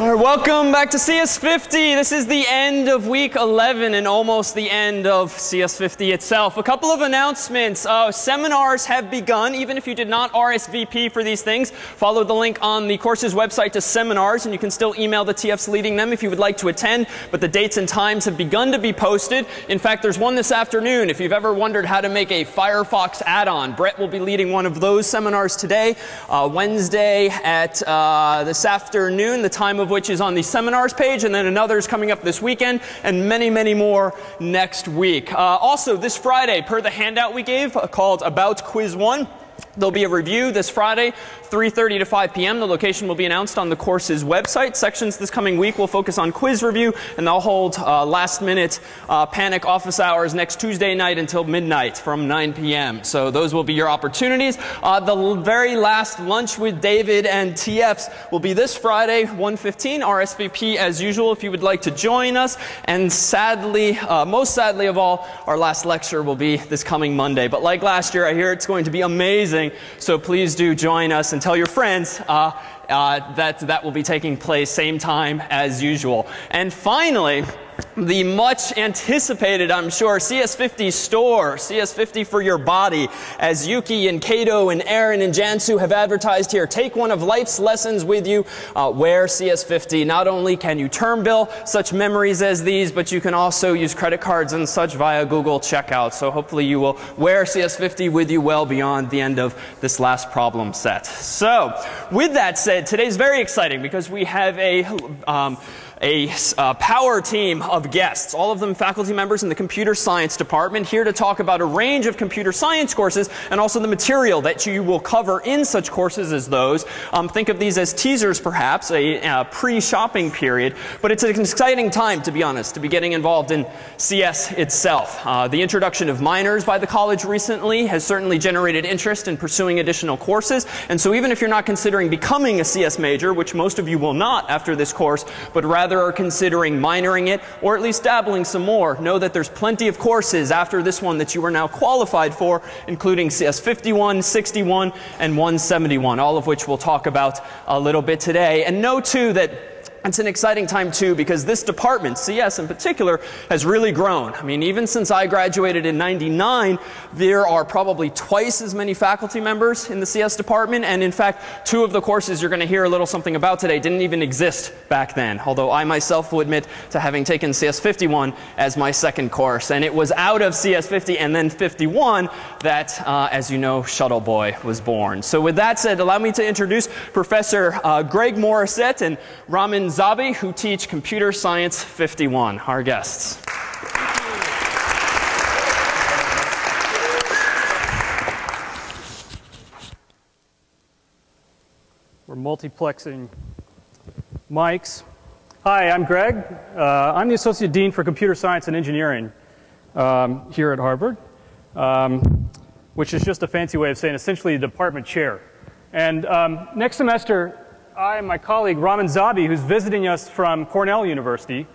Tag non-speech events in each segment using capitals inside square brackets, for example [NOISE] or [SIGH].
All right, welcome back to CS50. This is the end of week 11 and almost the end of CS50 itself. A couple of announcements. Uh, seminars have begun. Even if you did not RSVP for these things, follow the link on the course's website to seminars, and you can still email the TFs leading them if you would like to attend. But the dates and times have begun to be posted. In fact, there's one this afternoon. If you've ever wondered how to make a Firefox add-on, Brett will be leading one of those seminars today, uh, Wednesday at uh, this afternoon, the time of which is on the seminars page, and then another is coming up this weekend, and many, many more next week. Uh, also, this Friday, per the handout we gave uh, called About Quiz 1, There'll be a review this Friday, 3.30 to 5 p.m. The location will be announced on the course's website. Sections this coming week will focus on quiz review, and they'll hold uh, last-minute uh, panic office hours next Tuesday night until midnight from 9 p.m. So those will be your opportunities. Uh, the very last lunch with David and TFs will be this Friday, 1:15. RSVP as usual if you would like to join us. And sadly, uh, most sadly of all, our last lecture will be this coming Monday. But like last year, I hear it's going to be amazing So please do join us and tell your friends uh, uh, that that will be taking place same time as usual. And finally, the much anticipated, I'm sure, CS50 store, CS50 for your body, as Yuki and Kato and Aaron and Jansu have advertised here. Take one of life's lessons with you. Uh, wear CS50. Not only can you term bill such memories as these, but you can also use credit cards and such via Google checkout. So hopefully you will wear CS50 with you well beyond the end of this last problem set. So, with that said, today's very exciting because we have a um, a uh, power team of guests, all of them faculty members in the computer science department, here to talk about a range of computer science courses and also the material that you will cover in such courses as those. Um, think of these as teasers, perhaps, a, a pre-shopping period, but it's an exciting time, to be honest, to be getting involved in CS itself. Uh, the introduction of minors by the college recently has certainly generated interest in pursuing additional courses, and so even if you're not considering becoming a CS major, which most of you will not after this course, but rather rather are considering minoring it or at least dabbling some more, know that there's plenty of courses after this one that you are now qualified for, including CS 51, 61, and 171, all of which we'll talk about a little bit today. And know too that it's an exciting time too because this department, CS in particular, has really grown. I mean, even since I graduated in 99, there are probably twice as many faculty members in the CS department. And in fact, two of the courses you're going to hear a little something about today didn't even exist back then. Although I myself will admit to having taken CS 51 as my second course. And it was out of CS 50 and then 51 that, uh, as you know, Shuttleboy was born. So with that said, allow me to introduce Professor uh, Greg Morrisett and Ramin Zabih, who teach Computer Science 51, our guests. We're multiplexing mics. Hi, I'm Greg. Uh, I'm the Associate Dean for Computer Science and Engineering um, here at Harvard, um, which is just a fancy way of saying essentially the department chair. And um, next semester, I and my colleague Ramin Zabih, who's visiting us from Cornell University,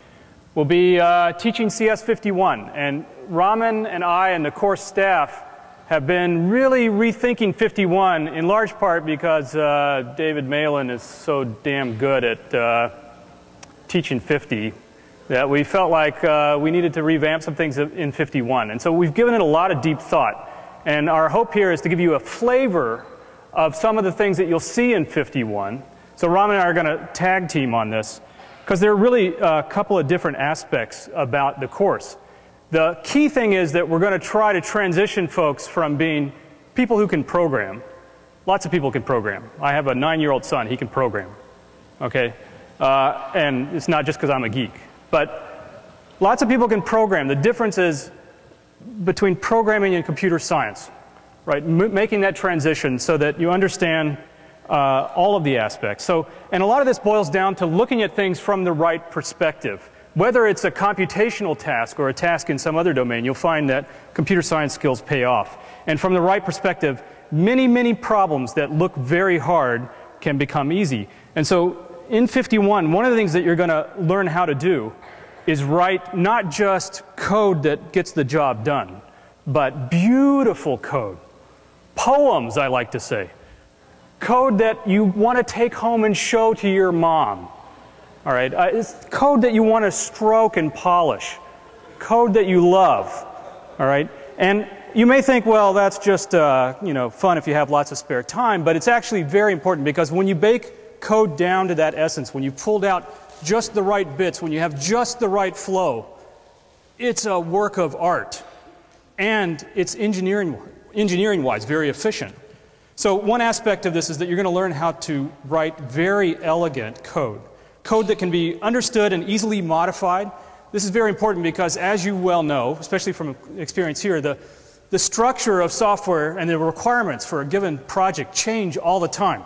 will be uh, teaching CS51. And Ramin and I and the course staff have been really rethinking 51 in large part because uh, David Malan is so damn good at uh, teaching 50 that we felt like uh, we needed to revamp some things in 51. And so we've given it a lot of deep thought. And our hope here is to give you a flavor of some of the things that you'll see in 51 so Ramin and I are going to tag team on this because there are really a couple of different aspects about the course. The key thing is that we're going to try to transition folks from being people who can program. Lots of people can program. I have a nine-year-old son. He can program. Okay? Uh, and it's not just because I'm a geek. But lots of people can program. The difference is between programming and computer science. Right? M making that transition so that you understand uh, all of the aspects. So, and a lot of this boils down to looking at things from the right perspective. Whether it's a computational task or a task in some other domain, you'll find that computer science skills pay off. And from the right perspective, many, many problems that look very hard can become easy. And so in 51, one of the things that you're going to learn how to do is write not just code that gets the job done, but beautiful code. Poems, I like to say code that you want to take home and show to your mom. All right, uh, it's code that you want to stroke and polish, code that you love. All right, and you may think, well, that's just uh, you know fun if you have lots of spare time, but it's actually very important because when you bake code down to that essence, when you've pulled out just the right bits, when you have just the right flow, it's a work of art, and it's engineering engineering wise very efficient. So one aspect of this is that you're going to learn how to write very elegant code code that can be understood and easily modified. This is very important because, as you well know, especially from experience here, the, the structure of software and the requirements for a given project change all the time.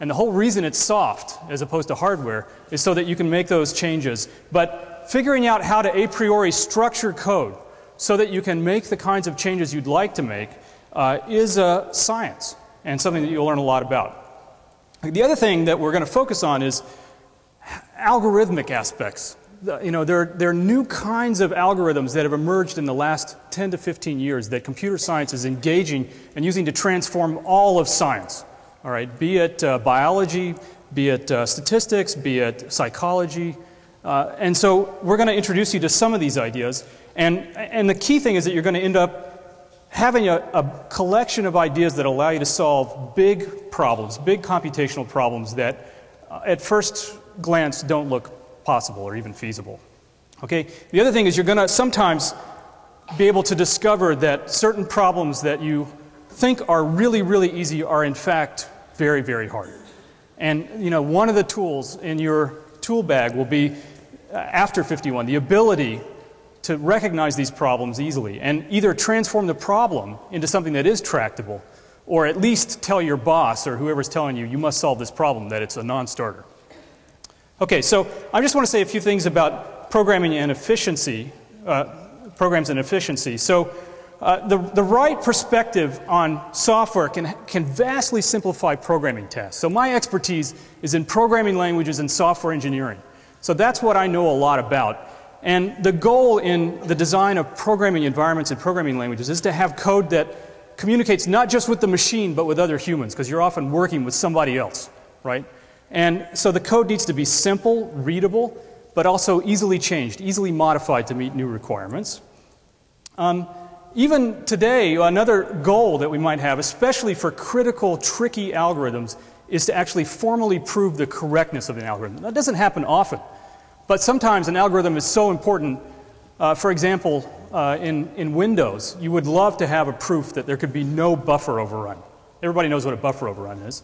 And the whole reason it's soft as opposed to hardware is so that you can make those changes. But figuring out how to a priori structure code so that you can make the kinds of changes you'd like to make uh, is a science and something that you'll learn a lot about. The other thing that we're going to focus on is algorithmic aspects. You know, there, there are new kinds of algorithms that have emerged in the last 10 to 15 years that computer science is engaging and using to transform all of science. All right, be it uh, biology, be it uh, statistics, be it psychology. Uh, and so we're going to introduce you to some of these ideas. And, and the key thing is that you're going to end up having a, a collection of ideas that allow you to solve big problems, big computational problems that uh, at first glance don't look possible or even feasible. Okay? The other thing is you're going to sometimes be able to discover that certain problems that you think are really, really easy are in fact very, very hard. And you know, one of the tools in your tool bag will be uh, after 51, the ability to recognize these problems easily and either transform the problem into something that is tractable or at least tell your boss or whoever's telling you you must solve this problem that it's a non-starter. Okay, so I just want to say a few things about programming and efficiency, uh, programs and efficiency. So uh, the, the right perspective on software can, can vastly simplify programming tasks. So my expertise is in programming languages and software engineering. So that's what I know a lot about. And the goal in the design of programming environments and programming languages is to have code that communicates not just with the machine, but with other humans, because you're often working with somebody else, right? And so the code needs to be simple, readable, but also easily changed, easily modified to meet new requirements. Um, even today, another goal that we might have, especially for critical, tricky algorithms, is to actually formally prove the correctness of an algorithm. That doesn't happen often, but sometimes an algorithm is so important. Uh, for example, uh, in, in Windows, you would love to have a proof that there could be no buffer overrun. Everybody knows what a buffer overrun is.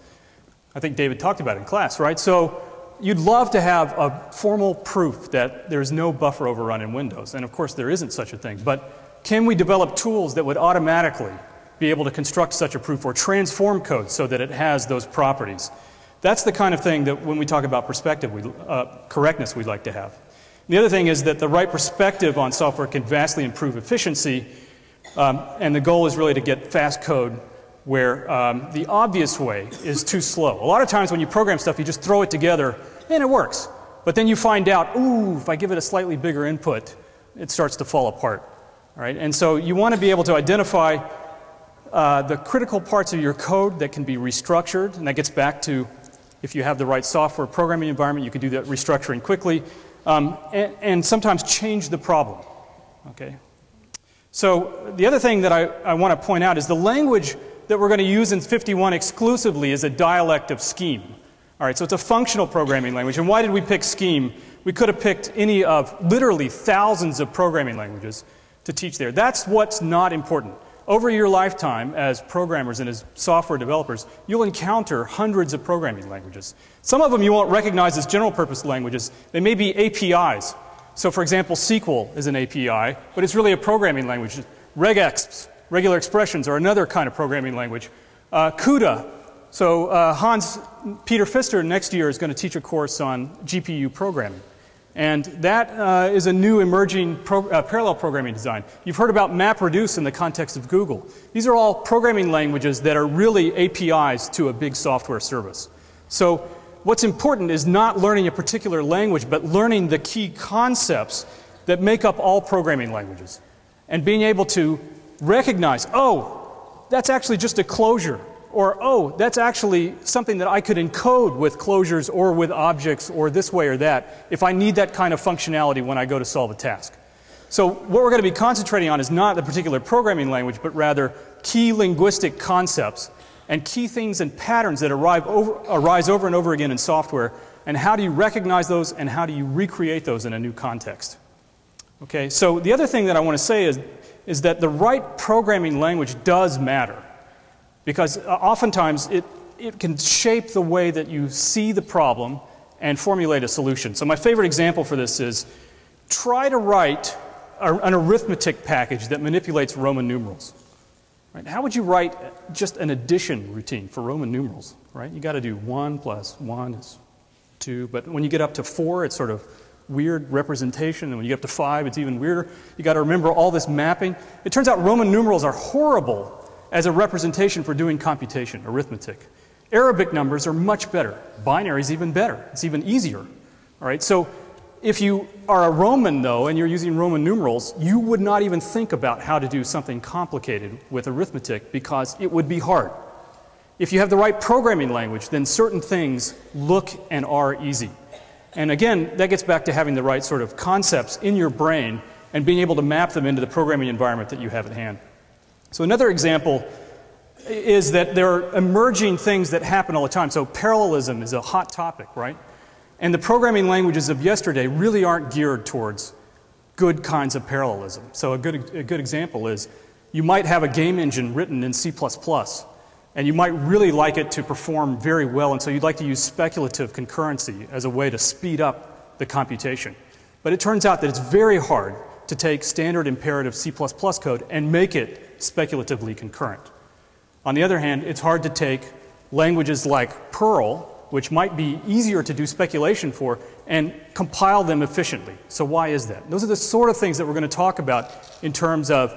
I think David talked about it in class, right? So you'd love to have a formal proof that there's no buffer overrun in Windows. And of course, there isn't such a thing. But can we develop tools that would automatically be able to construct such a proof or transform code so that it has those properties? That's the kind of thing that when we talk about perspective, we, uh, correctness we'd like to have. The other thing is that the right perspective on software can vastly improve efficiency. Um, and the goal is really to get fast code where um, the obvious way is too slow. A lot of times when you program stuff, you just throw it together and it works. But then you find out, ooh, if I give it a slightly bigger input, it starts to fall apart. All right? And so you want to be able to identify uh, the critical parts of your code that can be restructured, and that gets back to if you have the right software programming environment, you can do that restructuring quickly, um, and, and, sometimes change the problem. Okay? So the other thing that I, I want to point out is the language that we're going to use in 51 exclusively is a dialect of Scheme. All right, so it's a functional programming language. And why did we pick Scheme? We could have picked any of literally thousands of programming languages to teach there. That's what's not important. Over your lifetime as programmers and as software developers, you'll encounter hundreds of programming languages. Some of them you won't recognize as general purpose languages. They may be APIs. So for example, SQL is an API, but it's really a programming language. Regex regular expressions are another kind of programming language. Uh, CUDA. So uh, Hans Peter Pfister next year is going to teach a course on GPU programming. And that uh, is a new emerging pro uh, parallel programming design. You've heard about MapReduce in the context of Google. These are all programming languages that are really APIs to a big software service. So what's important is not learning a particular language, but learning the key concepts that make up all programming languages. And being able to recognize, oh, that's actually just a closure or, oh, that's actually something that I could encode with closures or with objects or this way or that if I need that kind of functionality when I go to solve a task. So what we're going to be concentrating on is not the particular programming language, but rather key linguistic concepts and key things and patterns that over, arise over and over again in software, and how do you recognize those and how do you recreate those in a new context. Okay, so the other thing that I want to say is, is that the right programming language does matter, because uh, oftentimes it, it can shape the way that you see the problem and formulate a solution. So my favorite example for this is try to write an arithmetic package that manipulates Roman numerals. Right? How would you write just an addition routine for Roman numerals? Right? You got to do 1 plus 1 is 2, but when you get up to 4, it's sort of weird representation, and when you get up to 5, it's even weirder. You got to remember all this mapping. It turns out Roman numerals are horrible as a representation for doing computation, arithmetic. Arabic numbers are much better. Binary is even better. It's even easier. All right, so if you are a Roman, though, and you're using Roman numerals, you would not even think about how to do something complicated with arithmetic because it would be hard. If you have the right programming language, then certain things look and are easy. And again, that gets back to having the right sort of concepts in your brain and being able to map them into the programming environment that you have at hand. So, another example is that there are emerging things that happen all the time. So, parallelism is a hot topic, right? And the programming languages of yesterday really aren't geared towards good kinds of parallelism. So a good, a good example is you might have a game engine written in C++, and you might really like it to perform very well, and so you'd like to use speculative concurrency as a way to speed up the computation. But it turns out that it's very hard to take standard imperative C++ code and make it speculatively concurrent. On the other hand, it's hard to take languages like Perl which might be easier to do speculation for, and compile them efficiently. So, why is that? Those are the sort of things that we're going to talk about in terms of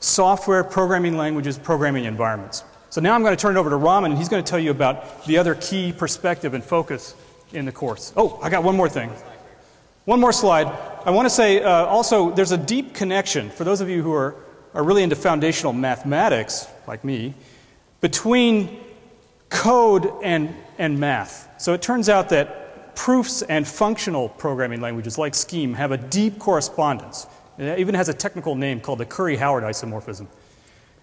software, programming languages, programming environments. So, now I'm going to turn it over to Ramin, and he's going to tell you about the other key perspective and focus in the course. Oh, I got one more thing. One more slide. I want to say uh, also there's a deep connection, for those of you who are, are really into foundational mathematics, like me, between code and and math. So it turns out that proofs and functional programming languages like Scheme have a deep correspondence. It even has a technical name called the Curry-Howard isomorphism.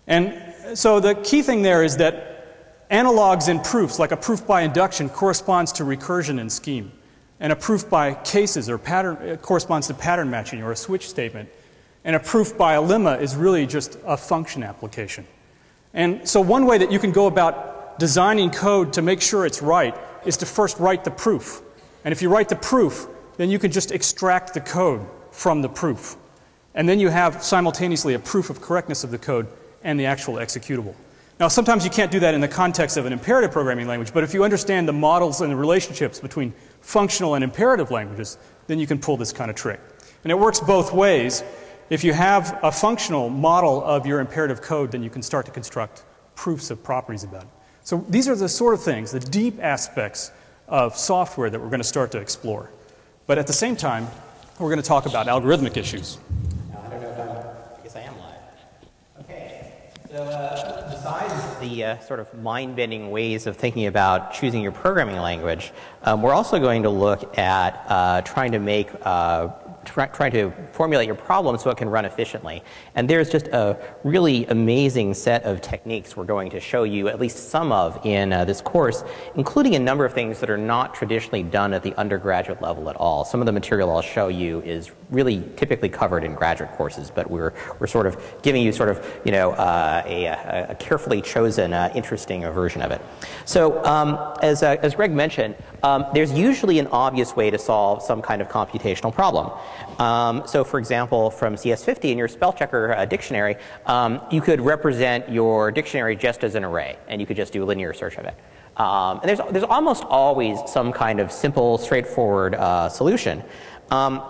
And so the key thing there is that analogs in proofs, like a proof by induction, corresponds to recursion in Scheme. And a proof by cases or pattern uh, corresponds to pattern matching or a switch statement. And a proof by a lemma is really just a function application. And so one way that you can go about designing code to make sure it's right is to first write the proof. And if you write the proof, then you can just extract the code from the proof. And then you have simultaneously a proof of correctness of the code and the actual executable. Now, sometimes you can't do that in the context of an imperative programming language, but if you understand the models and the relationships between functional and imperative languages, then you can pull this kind of trick. And it works both ways. If you have a functional model of your imperative code, then you can start to construct proofs of properties about it. So these are the sort of things, the deep aspects of software that we're going to start to explore. But at the same time, we're going to talk about algorithmic issues. I don't know if I'm, I guess I am live. Okay, so uh, besides the uh, sort of mind-bending ways of thinking about choosing your programming language, um, we're also going to look at uh, trying to make uh, try, trying to formulate your problem so it can run efficiently. And there's just a really amazing set of techniques we're going to show you at least some of in uh, this course, including a number of things that are not traditionally done at the undergraduate level at all. Some of the material I'll show you is really typically covered in graduate courses, but we're, we're sort of giving you sort of, you know, uh, a, a, carefully chosen, uh, interesting version of it. So um, as, uh, as Greg mentioned, um, there's usually an obvious way to solve some kind of computational problem. Um, so for example, from CS50 in your spell checker uh, dictionary, um, you could represent your dictionary just as an array, and you could just do a linear search of it. Um, and there's, there's almost always some kind of simple, straightforward uh, solution. Um,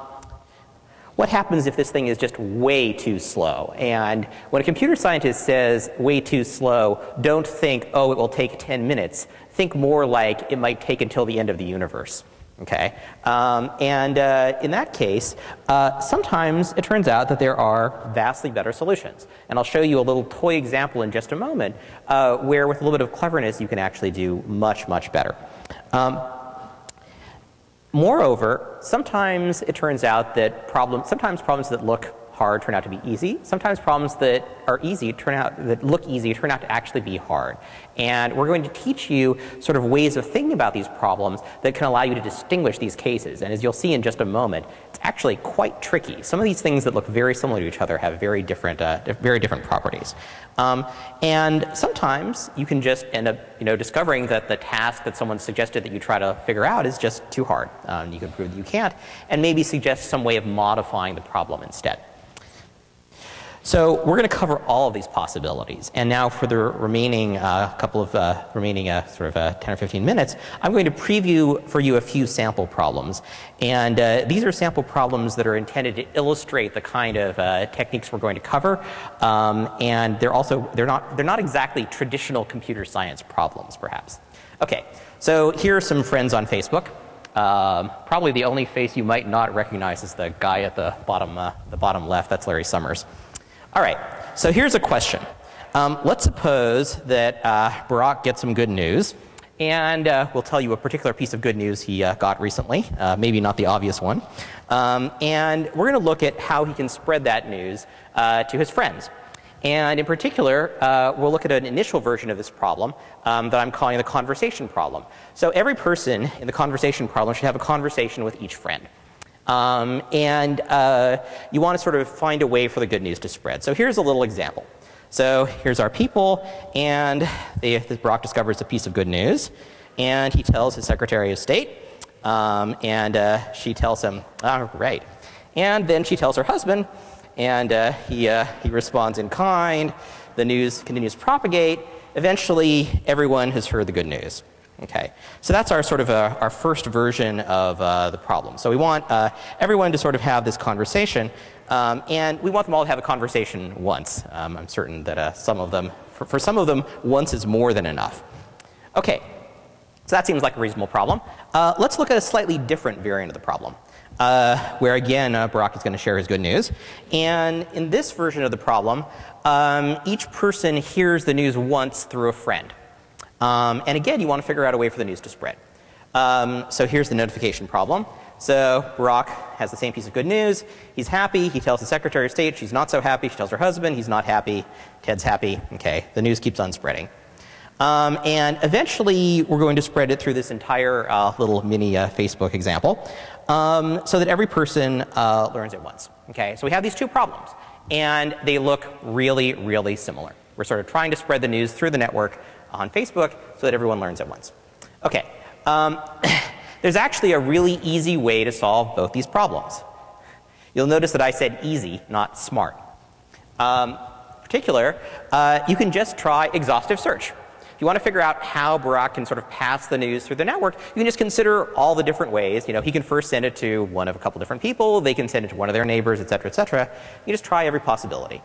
what happens if this thing is just way too slow? And when a computer scientist says way too slow, don't think, oh, it will take 10 minutes. Think more like it might take until the end of the universe. Okay, um, and uh, in that case, uh, sometimes it turns out that there are vastly better solutions. And I'll show you a little toy example in just a moment, uh, where with a little bit of cleverness, you can actually do much, much better. Um, moreover, sometimes it turns out that problems, sometimes problems that look hard turn out to be easy. Sometimes problems that are easy turn out, that look easy turn out to actually be hard. And we're going to teach you sort of ways of thinking about these problems that can allow you to distinguish these cases. And as you'll see in just a moment, it's actually quite tricky. Some of these things that look very similar to each other have very different, uh, very different properties. Um, and sometimes you can just end up, you know, discovering that the task that someone suggested that you try to figure out is just too hard. Um, you can prove that you can't, and maybe suggest some way of modifying the problem instead. So we're going to cover all of these possibilities. And now for the remaining uh, couple of uh, remaining uh, sort of uh, 10 or 15 minutes, I'm going to preview for you a few sample problems. And uh, these are sample problems that are intended to illustrate the kind of uh, techniques we're going to cover. Um, and they're also they're not they're not exactly traditional computer science problems, perhaps. Okay, so here are some friends on Facebook. Um, probably the only face you might not recognize is the guy at the bottom, the bottom left. That's Larry Summers. All right, so here's a question. Um, let's suppose that uh, Barack gets some good news, and uh, we'll tell you a particular piece of good news he uh, got recently, uh, maybe not the obvious one. Um, and we're going to look at how he can spread that news uh, to his friends. And in particular, uh, we'll look at an initial version of this problem um, that I'm calling the conversation problem. So every person in the conversation problem should have a conversation with each friend. Um, and uh, you want to sort of find a way for the good news to spread. So here's a little example. So here's our people, and they, Barack discovers a piece of good news, and he tells his Secretary of State, um, and uh, she tells him, all right. And then she tells her husband, and uh, he, uh, he responds in kind. The news continues to propagate. Eventually, everyone has heard the good news. Okay, so that's our sort of uh, our first version of uh, the problem. So we want uh, everyone to sort of have this conversation, um, and we want them all to have a conversation once. Um, I'm certain that uh, some of them, for, for, some of them, once is more than enough. Okay, so that seems like a reasonable problem. Uh, let's look at a slightly different variant of the problem. Where again, Barack is going to share his good news. And in this version of the problem, um, each person hears the news once through a friend. Um, and again, you want to figure out a way for the news to spread. Um, so here's the notification problem. So Barack has the same piece of good news. He's happy. He tells the Secretary of State. She's not so happy. She tells her husband. He's not happy. Ted's happy. Okay. The news keeps on spreading. Um, and eventually, we're going to spread it through this entire uh, little mini uh, Facebook example um, so that every person uh, learns at once. Okay. So we have these two problems. And they look really, really similar. We're sort of trying to spread the news through the network on Facebook so that everyone learns at once. Okay, um, [COUGHS] there's actually a really easy way to solve both these problems. You'll notice that I said easy, not smart. Um, particular, uh, you can just try exhaustive search. If you want to figure out how Barack can sort of pass the news through the network, you can just consider all the different ways. You know, he can first send it to one of a couple different people. They can send it to one of their neighbors, et cetera, et cetera. You just try every possibility.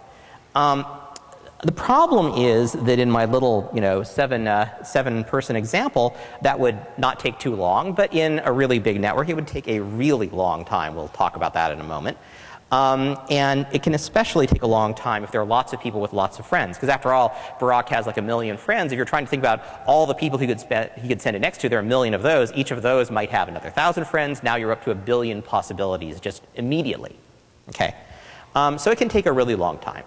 Um, the problem is that in my little, you know, seven, uh, seven person example, that would not take too long, but in a really big network, it would take a really long time. We'll talk about that in a moment. Um, and it can especially take a long time if there are lots of people with lots of friends. Because after all, Barack has like a million friends. If you're trying to think about all the people he could, he could send it next to, there are a million of those. Each of those might have another thousand friends. Now you're up to a billion possibilities just immediately. Okay? Um, so it can take a really long time.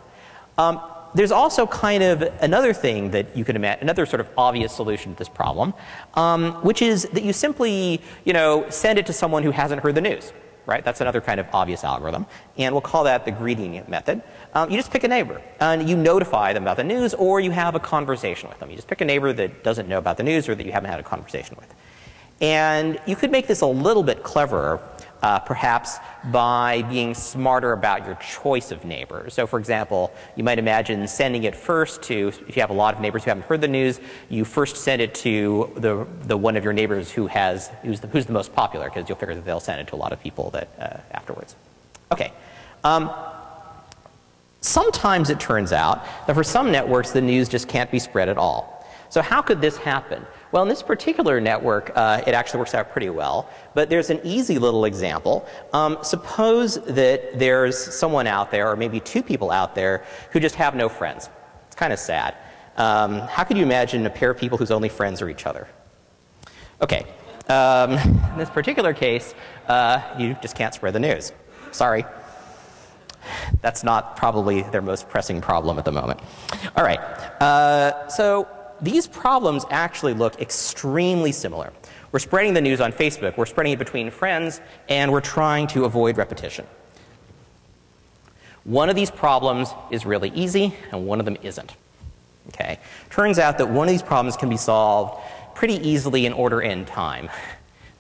Um, there's also kind of another thing that you could imagine, another sort of obvious solution to this problem, um, which is that you simply, you know, send it to someone who hasn't heard the news. Right? That's another kind of obvious algorithm. And we'll call that the greedy method. Um, you just pick a neighbor and you notify them about the news or you have a conversation with them. You just pick a neighbor that doesn't know about the news or that you haven't had a conversation with. And you could make this a little bit cleverer uh, perhaps by being smarter about your choice of neighbors. So, for example, you might imagine sending it first to, if you have a lot of neighbors who haven't heard the news, you first send it to the, the one of your neighbors who has, who's the, who's the most popular, because you'll figure that they'll send it to a lot of people that, uh, afterwards. Okay. Um, sometimes it turns out that for some networks, the news just can't be spread at all. So how could this happen? Well, in this particular network, uh, it actually works out pretty well. But there's an easy little example. Um, suppose that there's someone out there, or maybe two people out there, who just have no friends. It's kind of sad. Um, how could you imagine a pair of people whose only friends are each other? Okay. Um, [LAUGHS] in this particular case, uh, you just can't spread the news. Sorry. That's not probably their most pressing problem at the moment. All right. Uh, so these problems actually look extremely similar. We're spreading the news on Facebook, we're spreading it between friends, and we're trying to avoid repetition. One of these problems is really easy, and one of them isn't. Okay? Turns out that one of these problems can be solved pretty easily in order n time.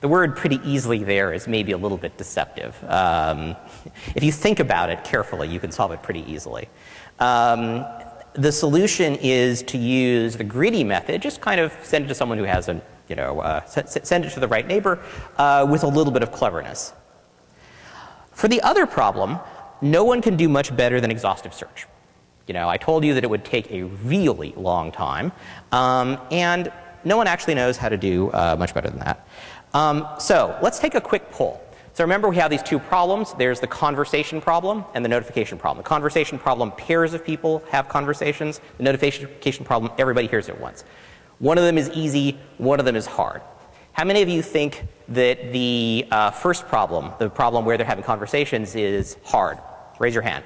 The word pretty easily there is maybe a little bit deceptive. Um, if you think about it carefully, you can solve it pretty easily. Um, the solution is to use the greedy method, just kind of send it to someone who has a, you know, uh, send it to the right neighbor uh, with a little bit of cleverness. For the other problem, no one can do much better than exhaustive search. You know, I told you that it would take a really long time, um, and no one actually knows how to do uh, much better than that. Um, so let's take a quick poll. So remember we have these two problems. There's the conversation problem and the notification problem. The conversation problem, pairs of people have conversations. The notification problem, everybody hears it once. One of them is easy, one of them is hard. How many of you think that the uh, first problem, the problem where they're having conversations, is hard? Raise your hand.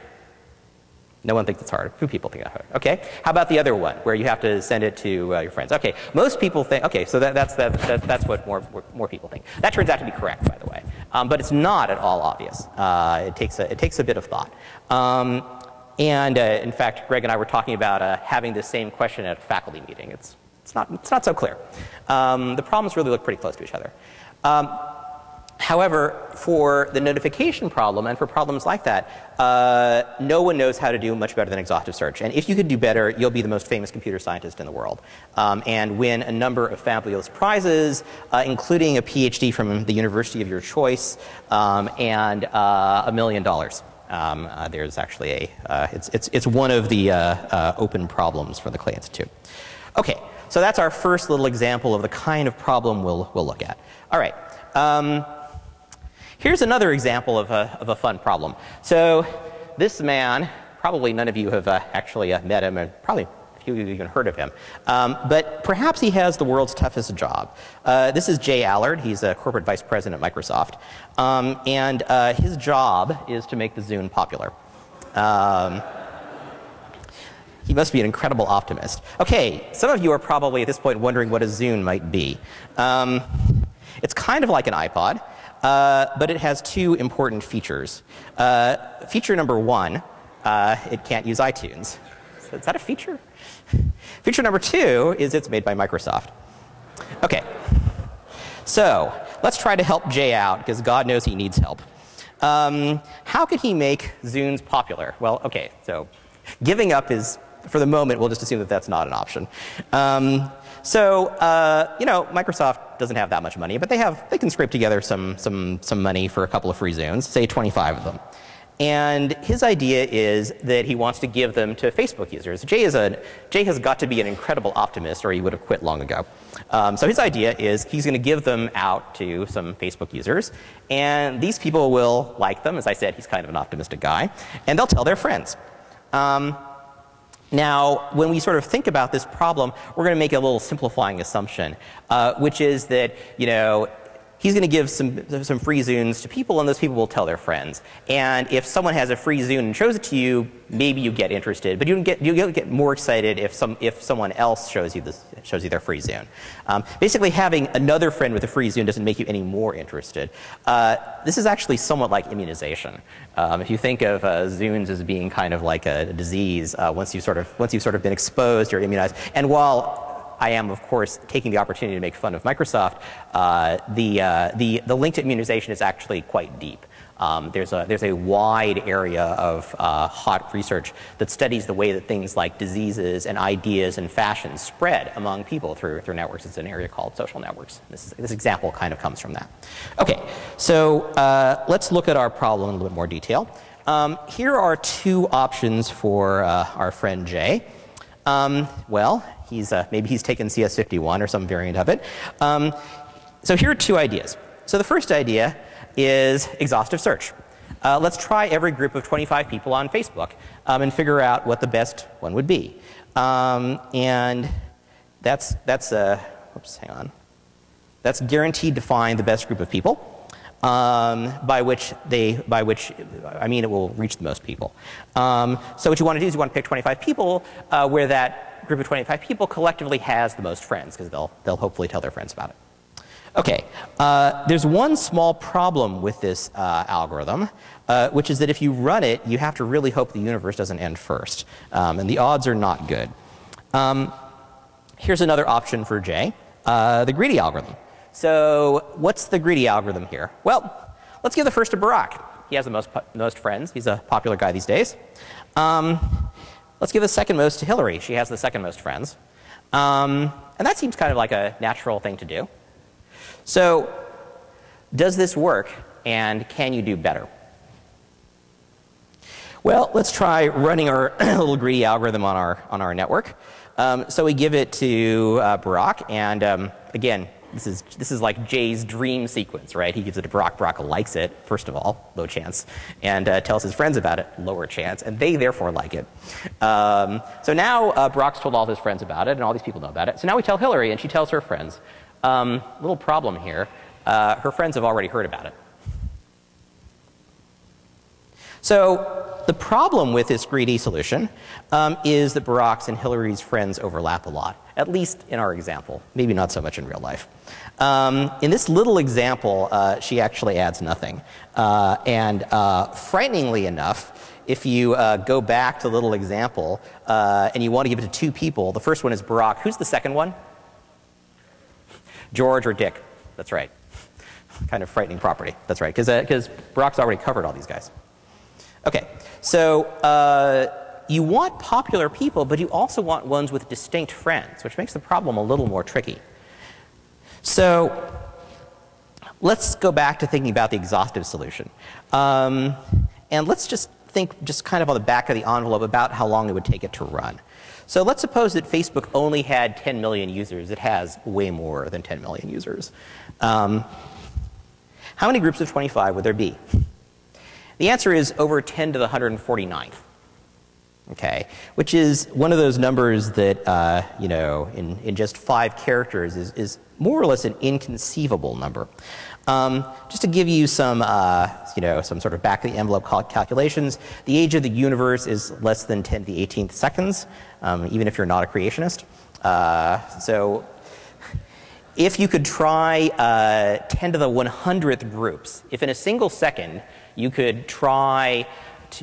No one thinks it's hard. Few people think it's hard. Okay. How about the other one, where you have to send it to uh, your friends? Okay. Most people think. Okay. So that, that's that, that, that's what more more people think. That turns out to be correct, by the way. Um, but it's not at all obvious. Uh, it takes a it takes a bit of thought. Um, and uh, in fact, Greg and I were talking about uh, having the same question at a faculty meeting. It's it's not it's not so clear. Um, the problems really look pretty close to each other. Um, However, for the notification problem and for problems like that, uh, no one knows how to do much better than exhaustive search. And if you could do better, you'll be the most famous computer scientist in the world um, and win a number of fabulous prizes, uh, including a PhD from the university of your choice um, and uh, a million dollars. Um, uh, there's actually a, uh, it's, it's, it's one of the uh, open problems for the Clay Institute. Okay, so that's our first little example of the kind of problem we'll, we'll look at. All right. Here's another example of a, of a fun problem. So this man, probably none of you have uh, actually uh, met him, and probably few of you even heard of him. Um, but perhaps he has the world's toughest job. Uh, this is J Allard. He's a corporate vice president at Microsoft. Um, and uh, his job is to make the Zune popular. Um, he must be an incredible optimist. Okay, some of you are probably at this point wondering what a Zune might be. Um, it's kind of like an iPod. Uh, but it has two important features. Uh, feature number one, uh, it can't use iTunes. Is that a feature? [LAUGHS] feature number two is it's made by Microsoft. Okay. So let's try to help Jay out because God knows he needs help. Um, how could he make Zunes popular? Well, okay, so giving up is, for the moment, we'll just assume that that's not an option. Um, so, uh, you know, Microsoft doesn't have that much money, but they have they can scrape together some some some money for a couple of free Zunes, say 25 of them. And his idea is that he wants to give them to Facebook users. Jay, is a, Jay has got to be an incredible optimist, or he would have quit long ago. Um, so his idea is he's going to give them out to some Facebook users, and these people will like them. As I said, he's kind of an optimistic guy, and they'll tell their friends. Um, now, when we sort of think about this problem, we're going to make a little simplifying assumption, uh, which is that, you know, he's going to give some, some free Zunes to people, and those people will tell their friends. And if someone has a free Zune and shows it to you, maybe you get interested. But you get, you get more excited if, some, if someone else shows you, shows you their free Zune. Um, basically, having another friend with a free Zune doesn't make you any more interested. Uh, this is actually somewhat like immunization. Um, if you think of uh, Zunes as being kind of like a disease, uh, once, you've sort of, once you've sort of been exposed, you're immunized. And while I am, of course, taking the opportunity to make fun of Microsoft, uh, the, uh, the, the link to immunization is actually quite deep. Um, there's, a, there's a wide area of uh, hot research that studies the way that things like diseases and ideas and fashions spread among people through, through networks. It's an area called social networks. This, is, this example kind of comes from that. Okay, so uh, let's look at our problem in a little bit more detail. Um, here are two options for uh, our friend Jay. Um, well, he's, uh, maybe he's taken CS51 or some variant of it. Um, so here are two ideas. So the first idea is exhaustive search. Uh, let's try every group of 25 people on Facebook um, and figure out what the best one would be. Um, and that's, that's a, oops, hang on. That's guaranteed to find the best group of people. Um, by which they, by which, I mean it will reach the most people. Um, so what you want to do is you want to pick 25 people uh, where that group of 25 people collectively has the most friends because they'll, they'll hopefully tell their friends about it. Okay, uh, there's one small problem with this uh, algorithm, uh, which is that if you run it, you have to really hope the universe doesn't end first. Um, and the odds are not good. Um, here's another option for J, uh, the greedy algorithm. So what's the greedy algorithm here? Well, let's give the first to Barack. He has the most, most friends. He's a popular guy these days. Um, let's give the second most to Hillary. She has the second most friends. Um, and that seems kind of like a natural thing to do. So does this work and can you do better? Well, let's try running our [CLEARS THROAT] little greedy algorithm on our, on our network. Um, so we give it to uh, Barack, and um, again, this is, this is like Jay's dream sequence, right? He gives it to Barack. Barack likes it, first of all, low chance, and uh, tells his friends about it, lower chance, and they therefore like it. Um, so now uh, Barack's told all his friends about it, and all these people know about it. So now we tell Hillary, and she tells her friends. Um, little problem here, uh, her friends have already heard about it. So the problem with this greedy solution um, is that Barack's and Hillary's friends overlap a lot, at least in our example, maybe not so much in real life. Um, in this little example, uh, she actually adds nothing. Uh, and uh, frighteningly enough, if you uh, go back to the little example uh, and you want to give it to two people, the first one is Barack. Who's the second one? George or Dick. That's right. kind of frightening property. That's right, because uh, Barack's already covered all these guys. Okay, so you want popular people, but you also want ones with distinct friends, which makes the problem a little more tricky. So let's go back to thinking about the exhaustive solution. Um, and let's just think just kind of on the back of the envelope about how long it would take it to run. So let's suppose that Facebook only had 10 million users. It has way more than 10 million users. Um, how many groups of 25 would there be? The answer is over 10 to the 149th. Okay, which is one of those numbers that, uh, you know, in, in just five characters is, is more or less an inconceivable number. Um, just to give you some, uh, you know, some sort of back of the envelope calculations, the age of the universe is less than 10 to the 18th seconds, um, even if you're not a creationist. Uh, so if you could try uh, 10 to the 100th groups, if in a single second you could try,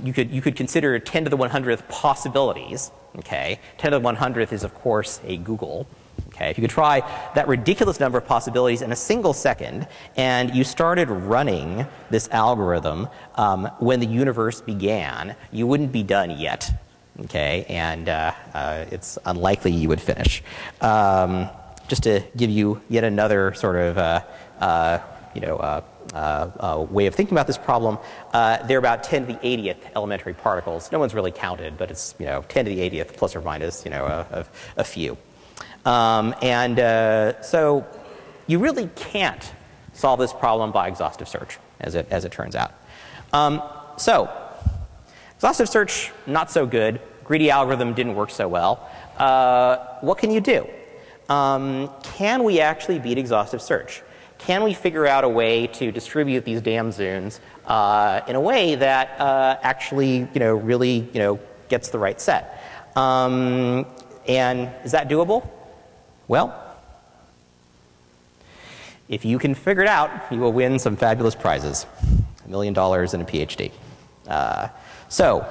you, could, you could consider 10 to the 100th possibilities, okay? 10 to the 100th is, of course, a googol. Okay, if you could try that ridiculous number of possibilities in a single second, and you started running this algorithm um, when the universe began, you wouldn't be done yet. Okay, and uh, uh, it's unlikely you would finish. Um, just to give you yet another sort of, uh, uh you know, uh, way of thinking about this problem, they're about 10 to the 80th elementary particles. No one's really counted, but it's you know 10 to the 80th plus or minus you know a, a, a few. Um, and uh, so you really can't solve this problem by exhaustive search, as it, as it turns out. Um, so exhaustive search, not so good. Greedy algorithm didn't work so well. Uh, what can you do? Um, can we actually beat exhaustive search? Can we figure out a way to distribute these damn Zunes uh, in a way that uh, actually, you know, really, you know, gets the right set? Um, and is that doable? Well, if you can figure it out, you will win some fabulous prizes a million dollars and a PhD. Uh, so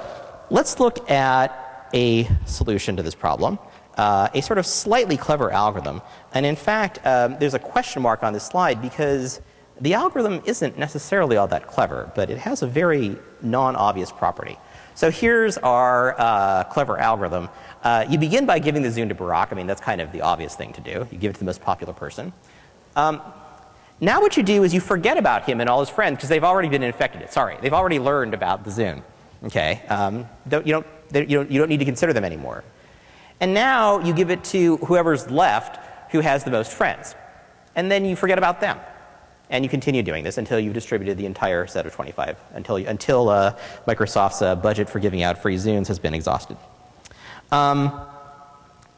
let's look at a solution to this problem. Uh, a sort of slightly clever algorithm. And in fact, um, there's a question mark on this slide because the algorithm isn't necessarily all that clever, but it has a very non-obvious property. So here's our uh, clever algorithm. Uh, you begin by giving the Zune to Barack. I mean, that's kind of the obvious thing to do. You give it to the most popular person. Um, now what you do is you forget about him and all his friends because they've already been infected. Sorry, they've already learned about the Zune. Okay, um, don't, you, don't, you, don't, you don't need to consider them anymore. And now you give it to whoever's left who has the most friends. And then you forget about them. And you continue doing this until you've distributed the entire set of 25, until, until uh, Microsoft's uh, budget for giving out free Zunes has been exhausted. Um,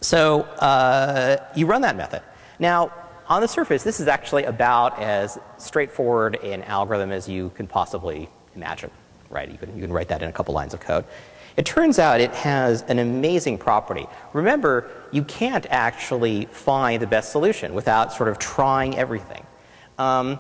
so uh, you run that method. Now, on the surface, this is actually about as straightforward an algorithm as you can possibly imagine. Right? You can, you can write that in a couple lines of code. It turns out it has an amazing property. Remember, you can't actually find the best solution without sort of trying everything. Um,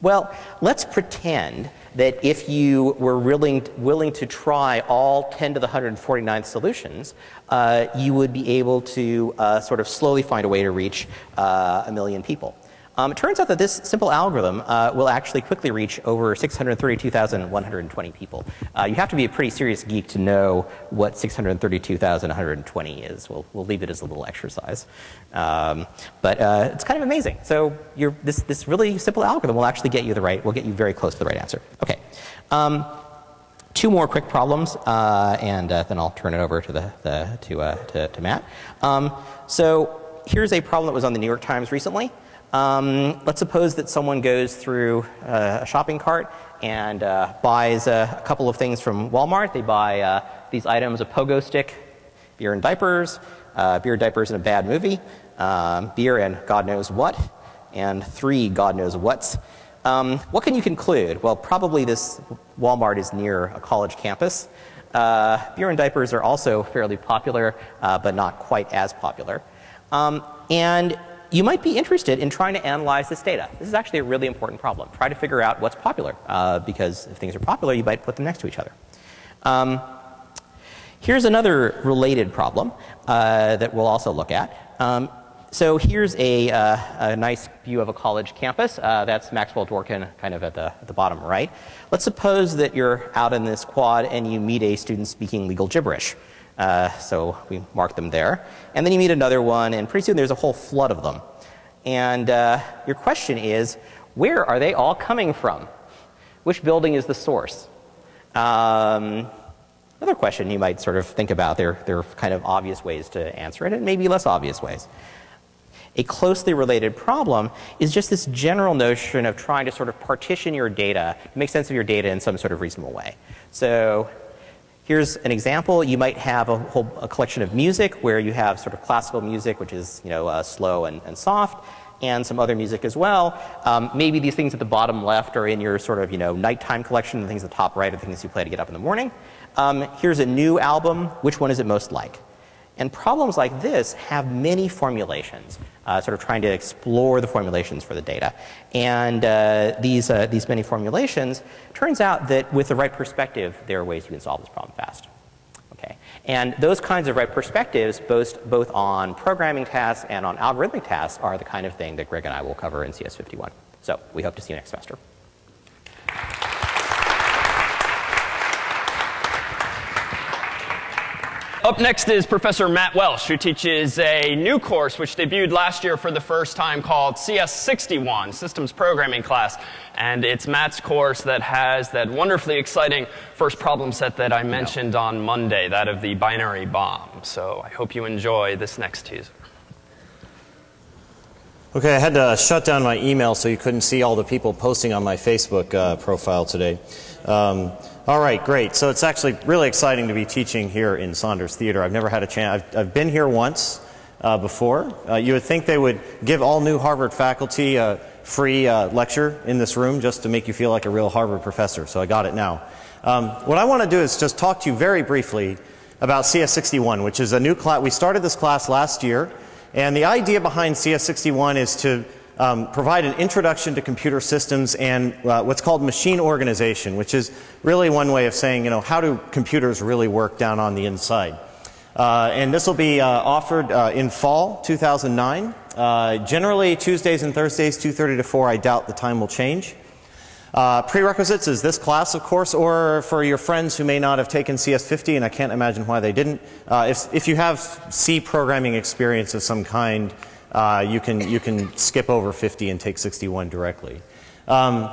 well, let's pretend that if you were willing, willing to try all 10 to the 149th solutions, uh, you would be able to uh, sort of slowly find a way to reach uh, a million people. Um, it turns out that this simple algorithm uh, will actually quickly reach over 632,120 people. Uh, you have to be a pretty serious geek to know what 632,120 is. We'll, we'll leave it as a little exercise. Um, but uh, it's kind of amazing. So this, this really simple algorithm will actually get you the right, will get you very close to the right answer. Okay. Um, two more quick problems, uh, and uh, then I'll turn it over to, the, the to, uh, to, to, Matt. Um, so here's a problem that was on the New York Times recently. Um, let's suppose that someone goes through uh, a shopping cart and uh, buys a, a, couple of things from Walmart. They buy uh, these items a pogo stick, beer and diapers, uh, beer, diapers, and a bad movie, um, beer and God knows what, and three God knows whats. Um, what can you conclude? Well, probably this Walmart is near a college campus. Uh, beer and diapers are also fairly popular, uh, but not quite as popular. Um, and you might be interested in trying to analyze this data. This is actually a really important problem. Try to figure out what's popular, uh, because if things are popular, you might put them next to each other. Um, here's another related problem uh, that we'll also look at. Um, so here's a, uh, a, nice view of a college campus. Uh, that's Maxwell Dworkin kind of at the, at the bottom right. Let's suppose that you're out in this quad and you meet a student speaking legal gibberish. Uh, so we mark them there. And then you meet another one, and pretty soon there's a whole flood of them. And uh, your question is, where are they all coming from? Which building is the source? Um, another question you might sort of think about. There, there are kind of obvious ways to answer it, and maybe less obvious ways. A closely related problem is just this general notion of trying to sort of partition your data, make sense of your data in some sort of reasonable way. So Here's an example. You might have a whole a collection of music where you have sort of classical music, which is you know uh, slow and, and, soft, and some other music as well. Um, maybe these things at the bottom left are in your sort of you know nighttime collection. The things at the top right are things you play to get up in the morning. Um, here's a new album. Which one is it most like? And problems like this have many formulations, uh, sort of trying to explore the formulations for the data. And uh, these, uh, these many formulations, turns out that with the right perspective, there are ways you can solve this problem fast. Okay. And those kinds of right perspectives, both, both on programming tasks and on algorithmic tasks, are the kind of thing that Greg and I will cover in CS51. So we hope to see you next semester. Up next is Professor Matt Welsh, who teaches a new course which debuted last year for the first time called CS61, Systems Programming class. And it's Matt's course that has that wonderfully exciting first problem set that I mentioned on Monday, that of the binary bomb. So I hope you enjoy this next teaser. Okay, I had to shut down my email so you couldn't see all the people posting on my Facebook uh, profile today. Um, all right, great. So it's actually really exciting to be teaching here in Sanders Theater. I've never had a chance. I've, I've been here once uh, before. Uh, you would think they would give all new Harvard faculty a free uh, lecture in this room just to make you feel like a real Harvard professor. So I got it now. Um, what I want to do is just talk to you very briefly about CS61, which is a new class. We started this class last year. And the idea behind CS61 is to um, provide an introduction to computer systems and uh, what's called machine organization, which is really one way of saying, you know, how do computers really work down on the inside? Uh, and this will be uh, offered uh, in fall 2009. Uh, generally Tuesdays and Thursdays, 2.30 to 4. I doubt the time will change. Uh, prerequisites is this class, of course, or for your friends who may not have taken CS50, and I can't imagine why they didn't. Uh, if, if you have C programming experience of some kind, uh, you, can, you can skip over 50 and take 61 directly. Um,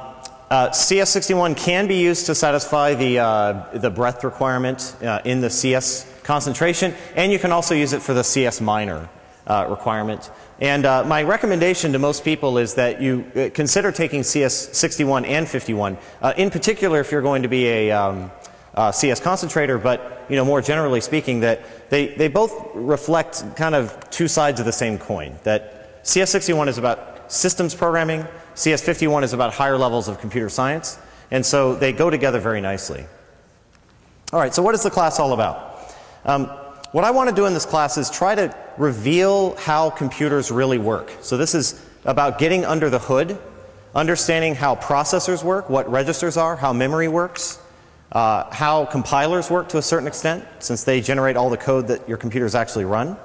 uh, CS61 can be used to satisfy the, uh, the breadth requirement uh, in the CS concentration, and you can also use it for the CS minor uh, requirement. And uh, my recommendation to most people is that you uh, consider taking CS 61 and 51, uh, in particular if you're going to be a um, uh, CS concentrator, but you know, more generally speaking, that they, they both reflect kind of two sides of the same coin. That CS 61 is about systems programming, CS 51 is about higher levels of computer science, and so they go together very nicely. All right, so what is the class all about? Um, what I want to do in this class is try to reveal how computers really work. So this is about getting under the hood, understanding how processors work, what registers are, how memory works, uh, how compilers work to a certain extent, since they generate all the code that your computers actually run,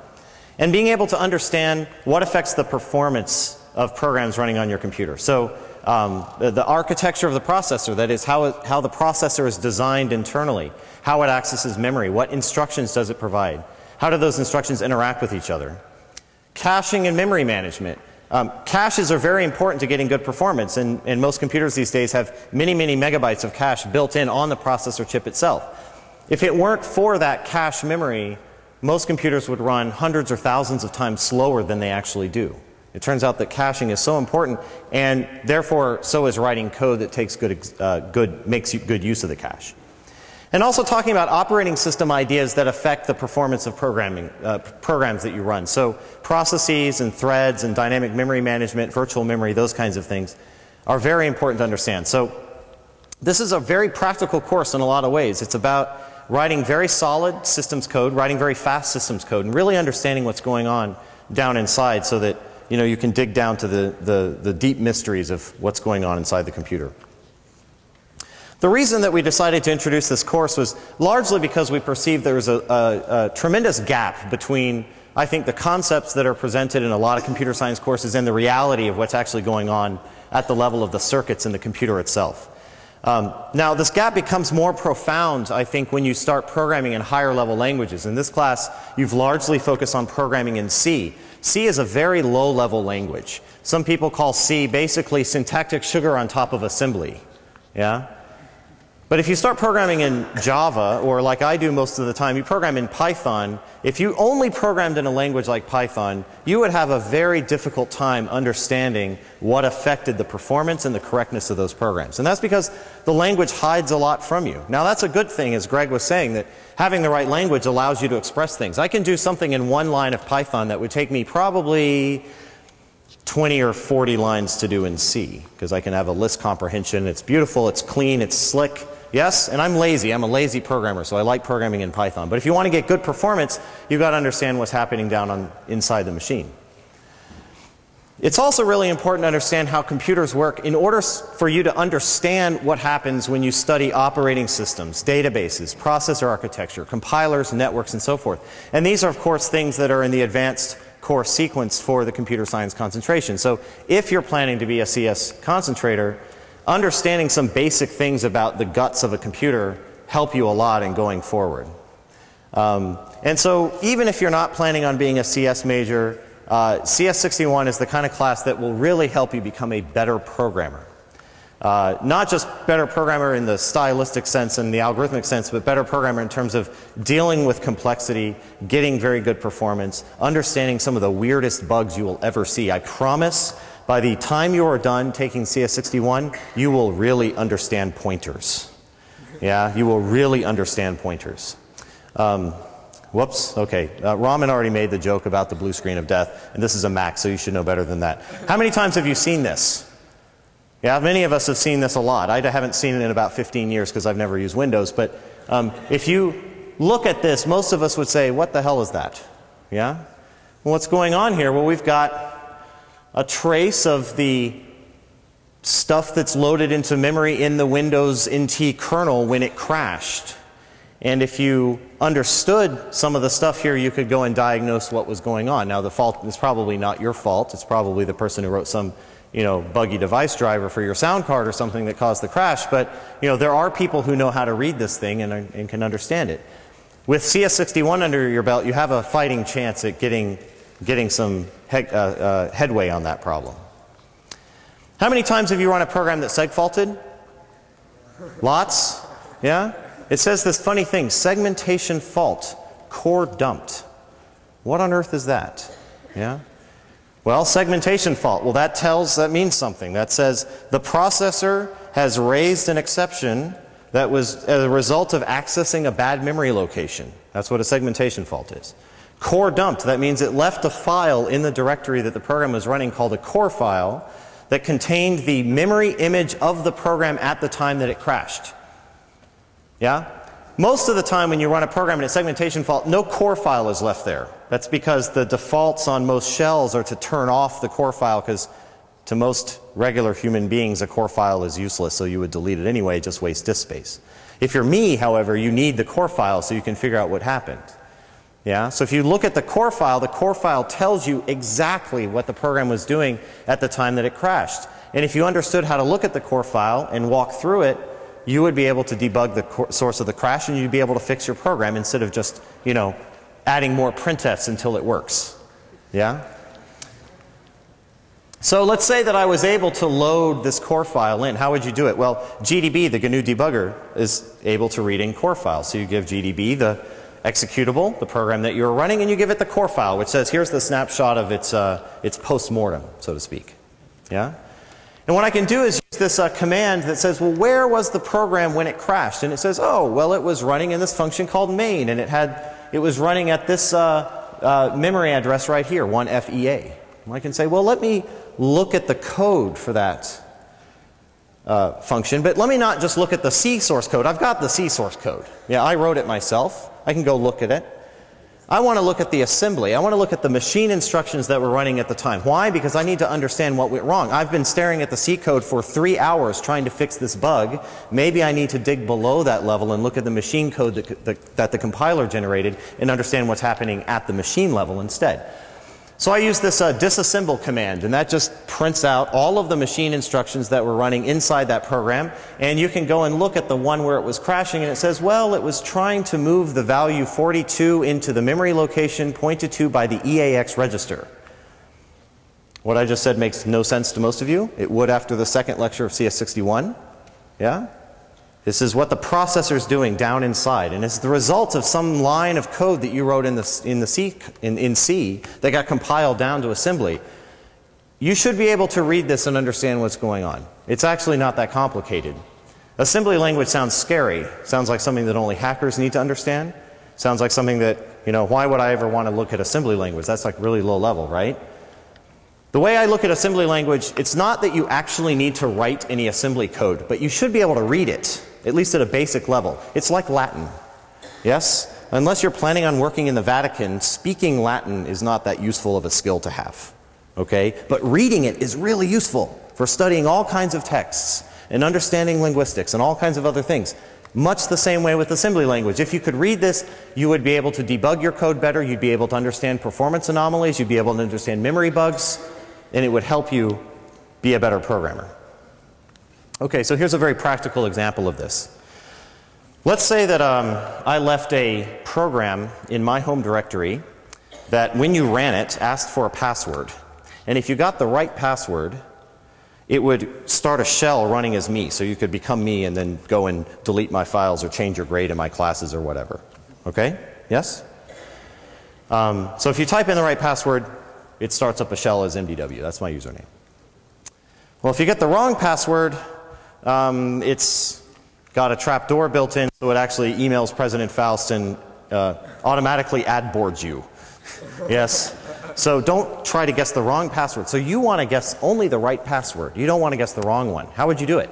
and being able to understand what affects the performance of programs running on your computer. So um, the, architecture of the processor, that is how, it, how the processor is designed internally, how it accesses memory, what instructions does it provide, how do those instructions interact with each other. Caching and memory management. Um, caches are very important to getting good performance, and, and most computers these days have many, many megabytes of cache built in on the processor chip itself. If it weren't for that cache memory, most computers would run hundreds or thousands of times slower than they actually do. It turns out that caching is so important, and therefore, so is writing code that takes good, uh, good, makes good use of the cache. And also talking about operating system ideas that affect the performance of programming, uh, programs that you run. So processes and threads and dynamic memory management, virtual memory, those kinds of things are very important to understand. So this is a very practical course in a lot of ways. It's about writing very solid systems code, writing very fast systems code, and really understanding what's going on down inside so that you know, you can dig down to the, the, the deep mysteries of what's going on inside the computer. The reason that we decided to introduce this course was largely because we perceived there was a, a, a, tremendous gap between, I think, the concepts that are presented in a lot of computer science courses and the reality of what's actually going on at the level of the circuits in the computer itself. Um, now, this gap becomes more profound, I think, when you start programming in higher level languages. In this class, you've largely focused on programming in C. C is a very low level language. Some people call C basically syntactic sugar on top of assembly. Yeah? But if you start programming in Java, or like I do most of the time, you program in Python, if you only programmed in a language like Python, you would have a very difficult time understanding what affected the performance and the correctness of those programs. And that's because the language hides a lot from you. Now that's a good thing, as Greg was saying, that having the right language allows you to express things. I can do something in one line of Python that would take me probably 20 or 40 lines to do in C, because I can have a list comprehension. It's beautiful, it's clean, it's slick. Yes, and I'm lazy. I'm a lazy programmer, so I like programming in Python. But if you want to get good performance, you've got to understand what's happening down on, inside the machine. It's also really important to understand how computers work in order for you to understand what happens when you study operating systems, databases, processor architecture, compilers, networks, and so forth. And these are, of course, things that are in the advanced course sequence for the computer science concentration. So if you're planning to be a CS concentrator, understanding some basic things about the guts of a computer help you a lot in going forward. Um, and so even if you're not planning on being a CS major, uh, CS61 is the kind of class that will really help you become a better programmer. Uh, not just better programmer in the stylistic sense and the algorithmic sense, but better programmer in terms of dealing with complexity, getting very good performance, understanding some of the weirdest bugs you will ever see. I promise by the time you are done taking CS61, you will really understand pointers. Yeah, you will really understand pointers. Um, whoops, okay. Uh, Ramin already made the joke about the blue screen of death, and this is a Mac, so you should know better than that. How many times have you seen this? Yeah, many of us have seen this a lot. I haven't seen it in about 15 years because I've never used Windows, but um, if you look at this, most of us would say, what the hell is that? Yeah? Well, what's going on here? Well, we've got a trace of the stuff that's loaded into memory in the Windows NT kernel when it crashed. And if you understood some of the stuff here, you could go and diagnose what was going on. Now, the fault is probably not your fault. It's probably the person who wrote some, you know, buggy device driver for your sound card or something that caused the crash. But, you know, there are people who know how to read this thing and, and can understand it. With CS61 under your belt, you have a fighting chance at getting getting some he uh, uh, headway on that problem. How many times have you run a program that segfaulted? Lots? Yeah? It says this funny thing, segmentation fault. Core dumped. What on earth is that? Yeah? Well, segmentation fault. Well, that tells, that means something. That says the processor has raised an exception that was as a result of accessing a bad memory location. That's what a segmentation fault is. Core dumped, that means it left a file in the directory that the program was running called a core file that contained the memory image of the program at the time that it crashed. Yeah? Most of the time when you run a program in a segmentation fault, no core file is left there. That's because the defaults on most shells are to turn off the core file because to most regular human beings, a core file is useless, so you would delete it anyway, just waste disk space. If you're me, however, you need the core file so you can figure out what happened. Yeah? So if you look at the core file, the core file tells you exactly what the program was doing at the time that it crashed. And if you understood how to look at the core file and walk through it, you would be able to debug the source of the crash and you'd be able to fix your program instead of just, you know, adding more printfs until it works. Yeah? So let's say that I was able to load this core file in. How would you do it? Well, GDB, the GNU debugger, is able to read in core files. So you give GDB the executable, the program that you're running, and you give it the core file, which says here's the snapshot of its, uh, its post-mortem, so to speak. Yeah? And what I can do is use this uh, command that says, well, where was the program when it crashed? And it says, oh, well, it was running in this function called main, and it, had, it was running at this uh, uh memory address right here, 1FEA. And I can say, well, let me look at the code for that uh, function, but let me not just look at the C source code. I've got the C source code. Yeah, I wrote it myself. I can go look at it. I want to look at the assembly. I want to look at the machine instructions that were running at the time. Why? Because I need to understand what went wrong. I've been staring at the C code for three hours trying to fix this bug. Maybe I need to dig below that level and look at the machine code that, that, that the compiler generated and understand what's happening at the machine level instead. So I use this uh, disassemble command, and that just prints out all of the machine instructions that were running inside that program. And you can go and look at the one where it was crashing, and it says, well, it was trying to move the value 42 into the memory location pointed to by the EAX register. What I just said makes no sense to most of you. It would after the second lecture of CS61. Yeah? This is what the processor is doing down inside, and it's the result of some line of code that you wrote in, the, in, the C, in, in C that got compiled down to assembly. You should be able to read this and understand what's going on. It's actually not that complicated. Assembly language sounds scary. Sounds like something that only hackers need to understand. Sounds like something that, you know, why would I ever want to look at assembly language? That's like really low level, right? The way I look at assembly language, it's not that you actually need to write any assembly code, but you should be able to read it, at least at a basic level. It's like Latin. Yes? Unless you're planning on working in the Vatican, speaking Latin is not that useful of a skill to have. Okay? But reading it is really useful for studying all kinds of texts and understanding linguistics and all kinds of other things. Much the same way with assembly language. If you could read this, you would be able to debug your code better, you'd be able to understand performance anomalies, you'd be able to understand memory bugs, and it would help you be a better programmer. Okay, so here's a very practical example of this. Let's say that um, I left a program in my home directory that when you ran it asked for a password. And if you got the right password, it would start a shell running as me. So you could become me and then go and delete my files or change your grade in my classes or whatever. Okay? Yes? Um, so if you type in the right password, it starts up a shell as MDW. That's my username. Well, if you get the wrong password, um, it's got a trapdoor built in, so it actually emails President Faust and uh, automatically ad boards you. yes? So don't try to guess the wrong password. So you want to guess only the right password. You don't want to guess the wrong one. How would you do it?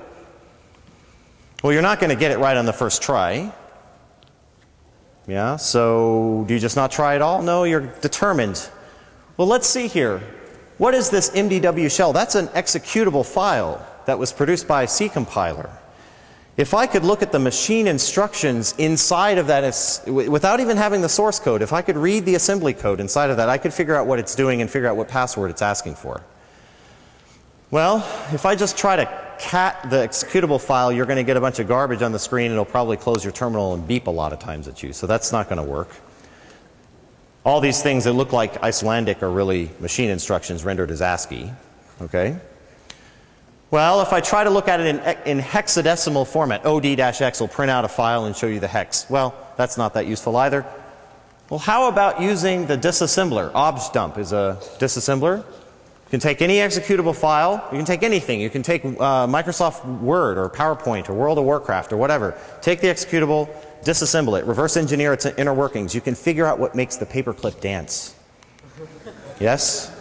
Well, you're not going to get it right on the first try. Yeah, so do you just not try at all? No, you're determined. Well, let's see here. What is this MDW shell? That's an executable file that was produced by a C compiler. If I could look at the machine instructions inside of that, without even having the source code, if I could read the assembly code inside of that, I could figure out what it's doing and figure out what password it's asking for. Well, if I just try to cat the executable file, you're going to get a bunch of garbage on the screen and it'll probably close your terminal and beep a lot of times at you. So that's not going to work. All these things that look like Icelandic are really machine instructions rendered as ASCII. Okay? Well, if I try to look at it in, in hexadecimal format, OD-X will print out a file and show you the hex. Well, that's not that useful either. Well, how about using the disassembler? objdump is a disassembler. You can take any executable file. You can take anything. You can take uh, Microsoft Word or PowerPoint or World of Warcraft or whatever. Take the executable, disassemble it, reverse engineer its inner workings. You can figure out what makes the paperclip dance. Yes?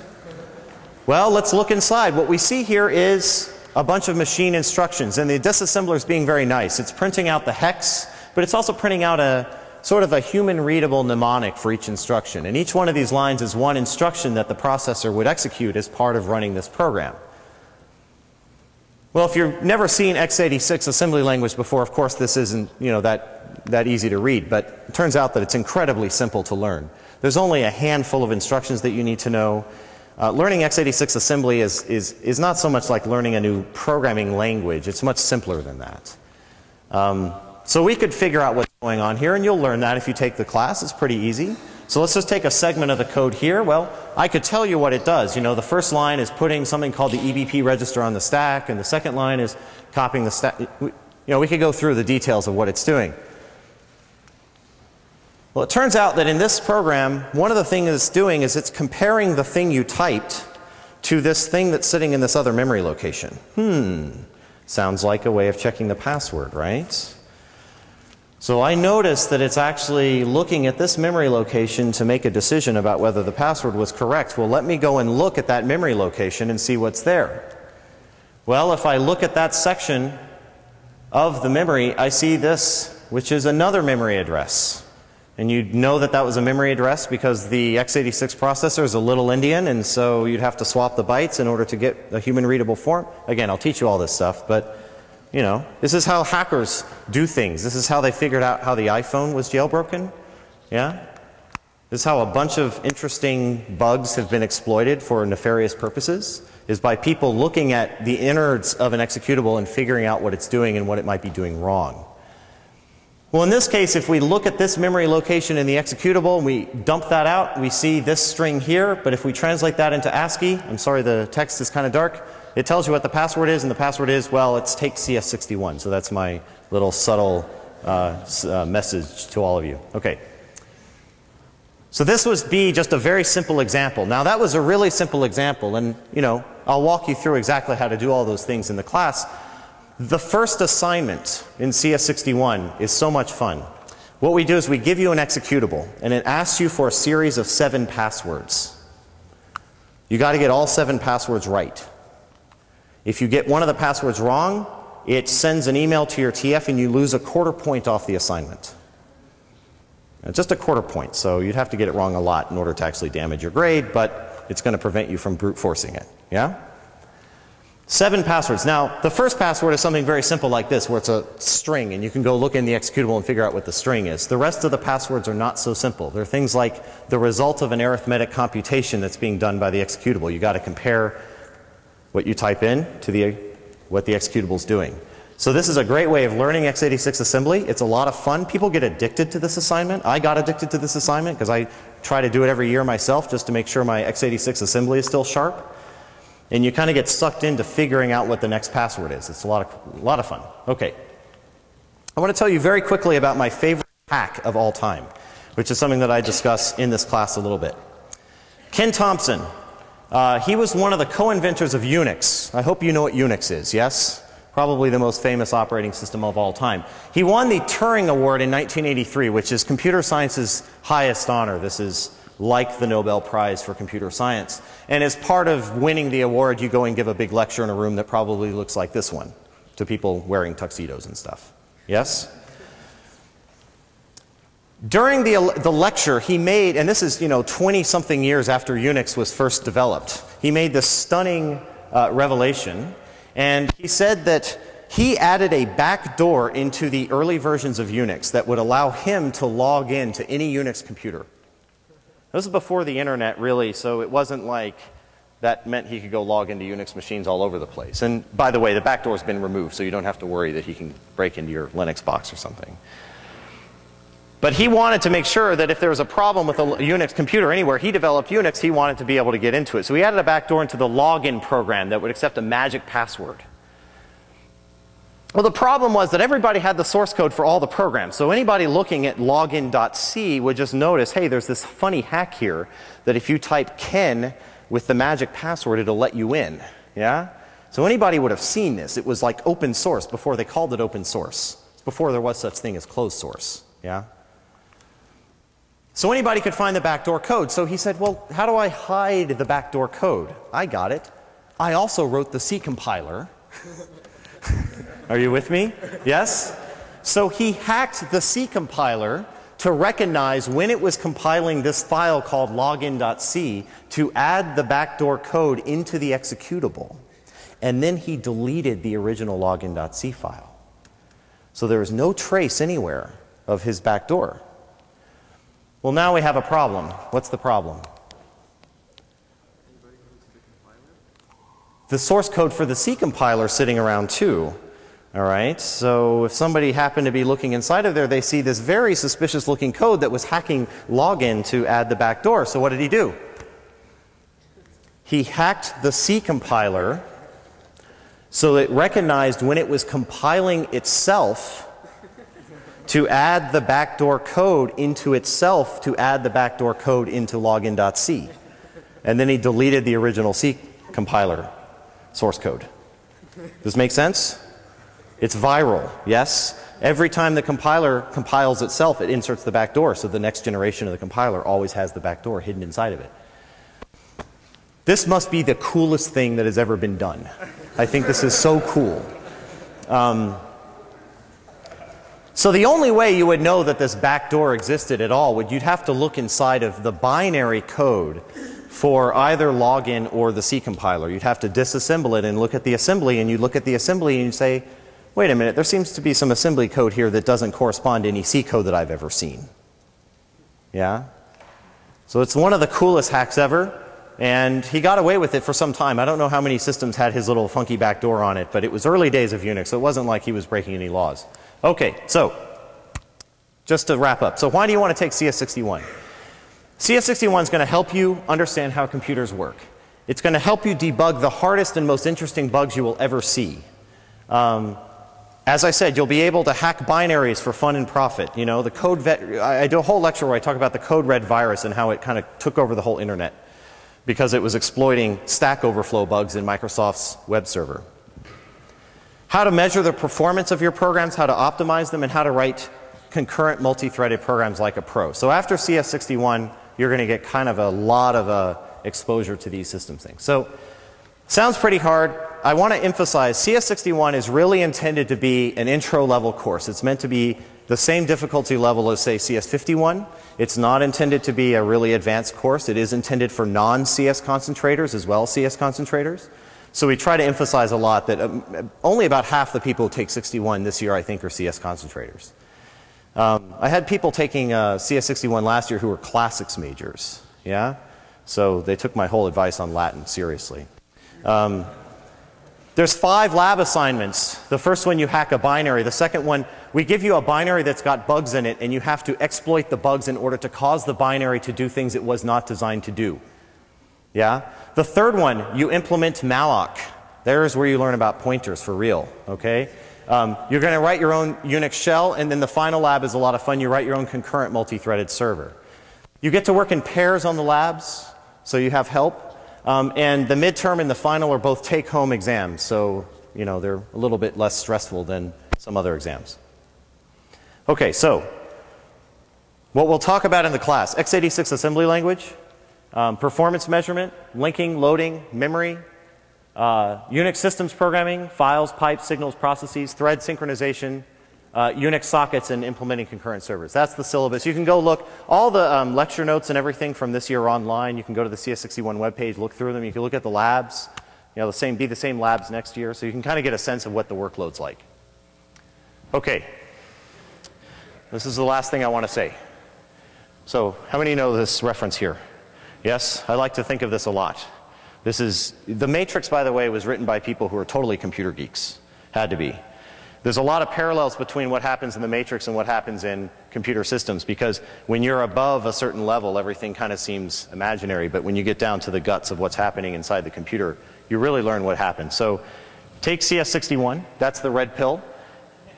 Well, let's look inside. What we see here is a bunch of machine instructions, and the disassembler is being very nice. It's printing out the hex, but it's also printing out a sort of a human readable mnemonic for each instruction. And each one of these lines is one instruction that the processor would execute as part of running this program. Well, if you've never seen x86 assembly language before, of course this isn't you know, that, that easy to read, but it turns out that it's incredibly simple to learn. There's only a handful of instructions that you need to know. Uh, learning x86 assembly is, is, is not so much like learning a new programming language. It's much simpler than that. Um, so we could figure out what's going on here, and you'll learn that if you take the class. It's pretty easy. So let's just take a segment of the code here. Well, I could tell you what it does. You know, the first line is putting something called the EBP register on the stack, and the second line is copying the stack. You know, we could go through the details of what it's doing. Well, it turns out that in this program, one of the things it's doing is it's comparing the thing you typed to this thing that's sitting in this other memory location. Hmm, sounds like a way of checking the password, right? So I noticed that it's actually looking at this memory location to make a decision about whether the password was correct. Well, let me go and look at that memory location and see what's there. Well, if I look at that section of the memory, I see this, which is another memory address. And you'd know that that was a memory address because the x86 processor is a little endian, and so you'd have to swap the bytes in order to get a human readable form. Again, I'll teach you all this stuff, but you know, this is how hackers do things. This is how they figured out how the iPhone was jailbroken. Yeah? This is how a bunch of interesting bugs have been exploited for nefarious purposes, is by people looking at the innards of an executable and figuring out what it's doing and what it might be doing wrong. Well, in this case, if we look at this memory location in the executable and we dump that out, we see this string here, but if we translate that into ASCII, I'm sorry the text is kind of dark, it tells you what the password is, and the password is, well, it's take CS61. So that's my little subtle uh, uh, message to all of you. Okay. So this was be just a very simple example. Now that was a really simple example, and you know, I'll walk you through exactly how to do all those things in the class. The first assignment in CS61 is so much fun. What we do is we give you an executable, and it asks you for a series of seven passwords. You got to get all seven passwords right. If you get one of the passwords wrong, it sends an email to your TF and you lose a quarter point off the assignment. Now, just a quarter point, so you'd have to get it wrong a lot in order to actually damage your grade, but it's going to prevent you from brute forcing it. Yeah? Seven passwords. Now, the first password is something very simple like this, where it's a string, and you can go look in the executable and figure out what the string is. The rest of the passwords are not so simple. They're things like the result of an arithmetic computation that's being done by the executable. You've got to compare what you type in to the, what the executable is doing. So this is a great way of learning x86 assembly. It's a lot of fun. People get addicted to this assignment. I got addicted to this assignment because I try to do it every year myself just to make sure my x86 assembly is still sharp. And you kind of get sucked into figuring out what the next password is. It's a lot of, a lot of fun. Okay. I want to tell you very quickly about my favorite hack of all time, which is something that I discuss in this class a little bit. Ken Thompson uh, he was one of the co-inventors of Unix. I hope you know what Unix is, yes? Probably the most famous operating system of all time. He won the Turing Award in 1983, which is computer science's highest honor. This is like the Nobel Prize for computer science. And as part of winning the award, you go and give a big lecture in a room that probably looks like this one to people wearing tuxedos and stuff. Yes? During the, the lecture, he made, and this is, you know, 20 something years after Unix was first developed, he made this stunning uh, revelation. And he said that he added a back door into the early versions of Unix that would allow him to log in to any Unix computer. This is before the internet, really, so it wasn't like that meant he could go log into Unix machines all over the place. And by the way, the back door's been removed, so you don't have to worry that he can break into your Linux box or something. But he wanted to make sure that if there was a problem with a Unix computer anywhere, he developed Unix, he wanted to be able to get into it. So he added a backdoor into the login program that would accept a magic password. Well, the problem was that everybody had the source code for all the programs. So anybody looking at login.c would just notice, hey, there's this funny hack here that if you type Ken with the magic password, it'll let you in. Yeah? So anybody would have seen this. It was like open source before they called it open source. It's before there was such thing as closed source. Yeah? So anybody could find the backdoor code. So he said, well, how do I hide the backdoor code? I got it. I also wrote the C compiler. [LAUGHS] Are you with me? Yes? So he hacked the C compiler to recognize when it was compiling this file called login.c to add the backdoor code into the executable. And then he deleted the original login.c file. So there is no trace anywhere of his backdoor. Well, now we have a problem. What's the problem? The source code for the C compiler sitting around too. All right, so if somebody happened to be looking inside of there, they see this very suspicious looking code that was hacking login to add the backdoor. So what did he do? He hacked the C compiler so it recognized when it was compiling itself to add the backdoor code into itself to add the backdoor code into login.c. And then he deleted the original C compiler source code. Does this make sense? It's viral, yes? Every time the compiler compiles itself, it inserts the backdoor, so the next generation of the compiler always has the backdoor hidden inside of it. This must be the coolest thing that has ever been done. I think this is so cool. Um, so the only way you would know that this backdoor existed at all would you'd have to look inside of the binary code for either login or the C compiler. You'd have to disassemble it and look at the assembly, and you'd look at the assembly and you say, wait a minute, there seems to be some assembly code here that doesn't correspond to any C code that I've ever seen. Yeah? So it's one of the coolest hacks ever, and he got away with it for some time. I don't know how many systems had his little funky backdoor on it, but it was early days of Unix, so it wasn't like he was breaking any laws. Okay, so just to wrap up. So why do you want to take CS61? CS61 is going to help you understand how computers work. It's going to help you debug the hardest and most interesting bugs you will ever see. Um, as I said, you'll be able to hack binaries for fun and profit. You know, the code vet, I, do a whole lecture where I talk about the code red virus and how it kind of took over the whole internet because it was exploiting Stack Overflow bugs in Microsoft's web server. How to measure the performance of your programs, how to optimize them, and how to write concurrent multi-threaded programs like a pro. So after CS61, you're going to get kind of a lot of uh, exposure to these systems things. So sounds pretty hard. I want to emphasize CS61 is really intended to be an intro level course. It's meant to be the same difficulty level as say CS51. It's not intended to be a really advanced course. It is intended for non-CS concentrators as well as CS concentrators. So we try to emphasize a lot that um, only about half the people who take 61 this year I think are CS concentrators. Um, I had people taking uh, CS61 last year who were classics majors. Yeah? So they took my whole advice on Latin seriously. Um, there's five lab assignments. The first one, you hack a binary. The second one, we give you a binary that's got bugs in it, and you have to exploit the bugs in order to cause the binary to do things it was not designed to do. Yeah? The third one, you implement malloc. There's where you learn about pointers for real, okay? Um, you're going to write your own Unix shell, and then the final lab is a lot of fun. You write your own concurrent multi-threaded server. You get to work in pairs on the labs, so you have help. Um, and the midterm and the final are both take-home exams, so you know they're a little bit less stressful than some other exams. Okay, so what we'll talk about in the class: x86 assembly language, um, performance measurement, linking, loading, memory, uh, Unix systems programming, files, pipes, signals, processes, thread synchronization, uh, Unix sockets, and implementing concurrent servers. That's the syllabus. You can go look, all the um, lecture notes and everything from this year online. You can go to the CS61 webpage, look through them. You can look at the labs. You know, the same, be the same labs next year. So you can kind of get a sense of what the workload's like. Okay. This is the last thing I want to say. So how many know this reference here? Yes? I like to think of this a lot. This is, the Matrix, by the way, was written by people who are totally computer geeks. Had to be. There's a lot of parallels between what happens in the Matrix and what happens in computer systems because when you're above a certain level, everything kind of seems imaginary. But when you get down to the guts of what's happening inside the computer, you really learn what happens. So take CS61, that's the red pill.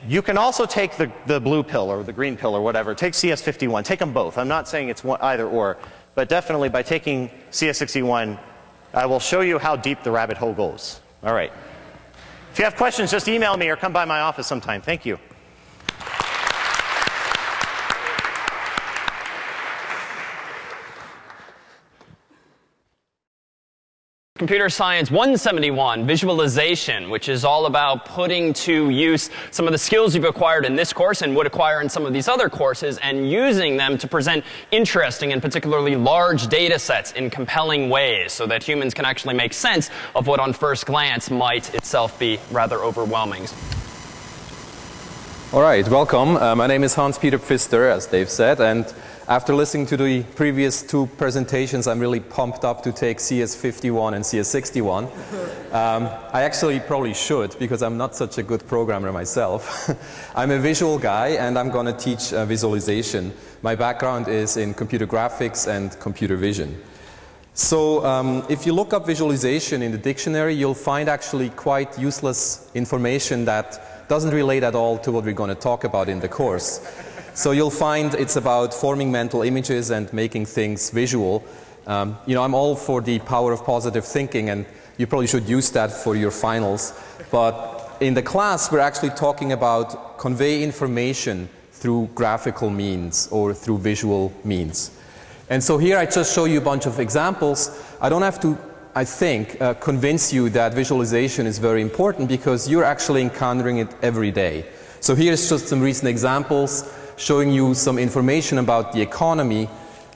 you can also take the, the blue pill or the green pill or whatever. Take CS51. Take them both. I'm not saying it's one, either or. But definitely by taking CS61, I will show you how deep the rabbit hole goes. All right. If you have questions, just email me or come by my office sometime. Thank you. Computer Science 171, visualization, which is all about putting to use some of the skills you've acquired in this course and would acquire in some of these other courses and using them to present interesting and particularly large data sets in compelling ways so that humans can actually make sense of what on first glance might itself be rather overwhelming. All right, welcome. Uh, my name is Hanspeter Pfister, as Dave said, and after listening to the previous two presentations, I'm really pumped up to take CS51 and CS61. Um, I actually probably should because I'm not such a good programmer myself. [LAUGHS] I'm a visual guy and I'm going to teach uh, visualization. My background is in computer graphics and computer vision. So um, if you look up visualization in the dictionary, you'll find actually quite useless information that doesn't relate at all to what we're going to talk about in the course. So you'll find it's about forming mental images and making things visual. Um, you know, I'm all for the power of positive thinking, and you probably should use that for your finals. But in the class, we're actually talking about convey information through graphical means or through visual means. And so here I just show you a bunch of examples. I don't have to, I think, uh, convince you that visualization is very important because you're actually encountering it every day. So here's just some recent examples showing you some information about the economy,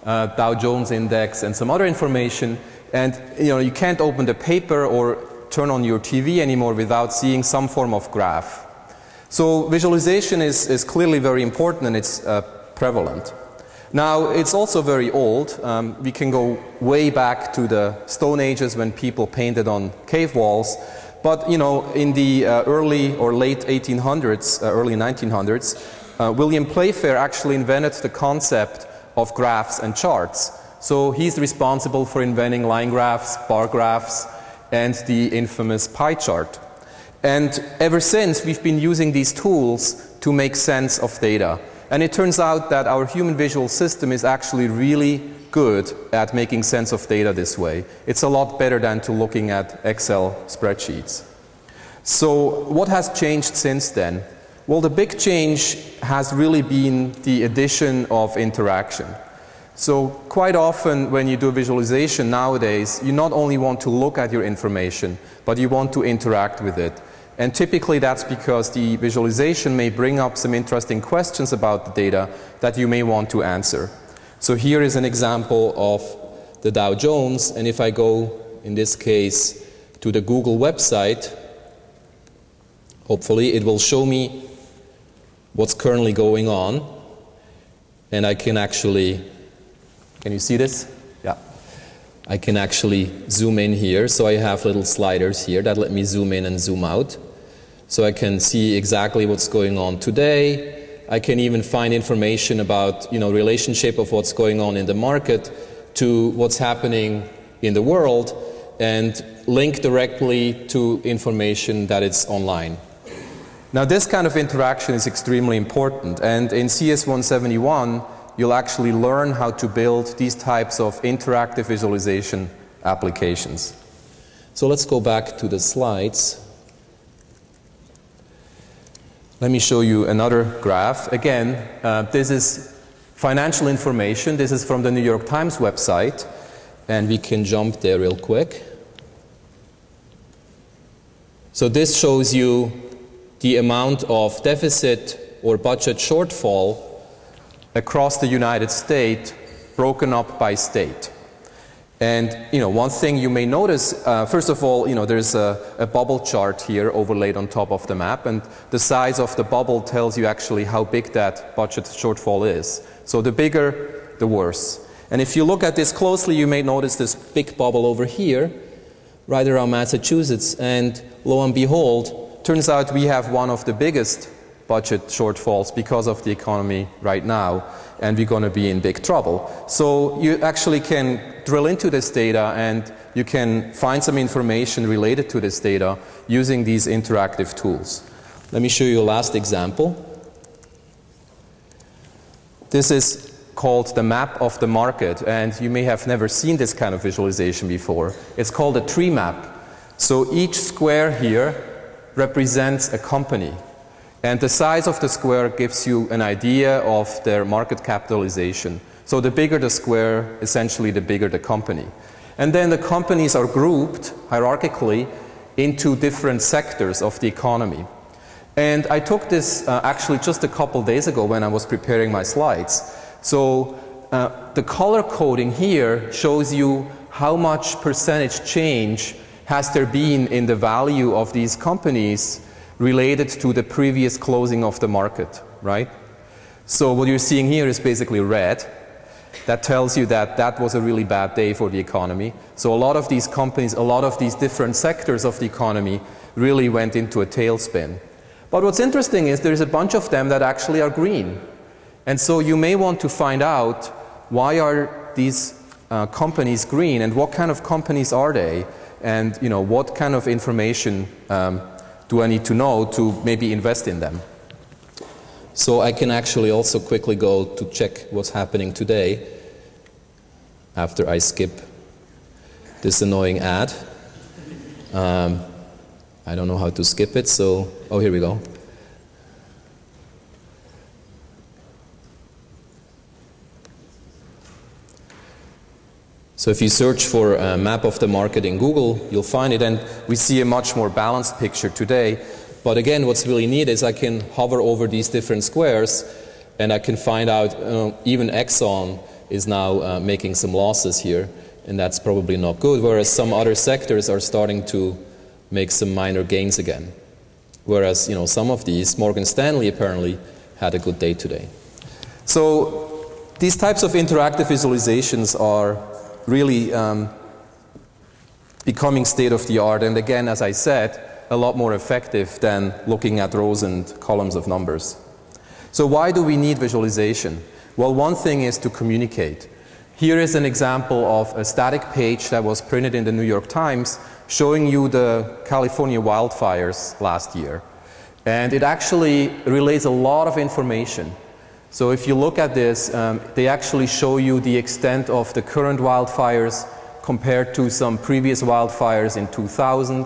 uh, Dow Jones Index, and some other information. And you know, you can't open the paper or turn on your TV anymore without seeing some form of graph. So visualization is, is clearly very important and it's uh, prevalent. Now, it's also very old. Um, we can go way back to the Stone Ages when people painted on cave walls. But, you know, in the uh, early or late 1800s, uh, early 1900s, uh, William Playfair actually invented the concept of graphs and charts. So he's responsible for inventing line graphs, bar graphs, and the infamous pie chart. And ever since, we've been using these tools to make sense of data. And it turns out that our human visual system is actually really good at making sense of data this way. It's a lot better than to looking at Excel spreadsheets. So what has changed since then? Well, the big change has really been the addition of interaction. So quite often when you do visualization nowadays, you not only want to look at your information, but you want to interact with it. And typically that's because the visualization may bring up some interesting questions about the data that you may want to answer. So here is an example of the Dow Jones, and if I go, in this case, to the Google website, hopefully it will show me what's currently going on. And I can actually, can you see this? Yeah. I can actually zoom in here. So I have little sliders here that let me zoom in and zoom out. So I can see exactly what's going on today. I can even find information about, you know, relationship of what's going on in the market to what's happening in the world and link directly to information that is online. Now this kind of interaction is extremely important and in CS171 you'll actually learn how to build these types of interactive visualization applications. So let's go back to the slides. Let me show you another graph. Again, uh, this is financial information. This is from the New York Times website. And we can jump there real quick. So this shows you the amount of deficit or budget shortfall across the United States broken up by state. And you know, one thing you may notice, uh, first of all, you know, there's a, a, bubble chart here overlaid on top of the map, and the size of the bubble tells you actually how big that budget shortfall is. So the bigger, the worse. And if you look at this closely, you may notice this big bubble over here, right around Massachusetts, and lo and behold, Turns out we have one of the biggest budget shortfalls because of the economy right now, and we're going to be in big trouble. So you actually can drill into this data and you can find some information related to this data using these interactive tools. Let me show you a last example. This is called the map of the market, and you may have never seen this kind of visualization before. It's called a tree map. So each square here represents a company, and the size of the square gives you an idea of their market capitalization. So the bigger the square, essentially the bigger the company. And then the companies are grouped hierarchically into different sectors of the economy. And I took this uh, actually just a couple days ago when I was preparing my slides. So uh, the color coding here shows you how much percentage change has there been in the value of these companies related to the previous closing of the market, right? So what you're seeing here is basically red. That tells you that that was a really bad day for the economy. So a lot of these companies, a lot of these different sectors of the economy really went into a tailspin. But what's interesting is there's a bunch of them that actually are green. And so you may want to find out why are these uh, companies green and what kind of companies are they and you know what kind of information um, do I need to know to maybe invest in them. So I can actually also quickly go to check what's happening today after I skip this annoying ad. Um, I don't know how to skip it, so, oh, here we go. So if you search for a map of the market in Google, you'll find it, and we see a much more balanced picture today but again, what's really neat is I can hover over these different squares and I can find out uh, even Exxon is now uh, making some losses here, and that's probably not good, whereas some other sectors are starting to make some minor gains again. Whereas, you know, some of these, Morgan Stanley apparently had a good day today. So these types of interactive visualizations are really um, becoming state of the art, and again, as I said, a lot more effective than looking at rows and columns of numbers. So why do we need visualization? Well, one thing is to communicate. Here is an example of a static page that was printed in the New York Times showing you the California wildfires last year. And it actually relays a lot of information. So if you look at this, um, they actually show you the extent of the current wildfires compared to some previous wildfires in 2000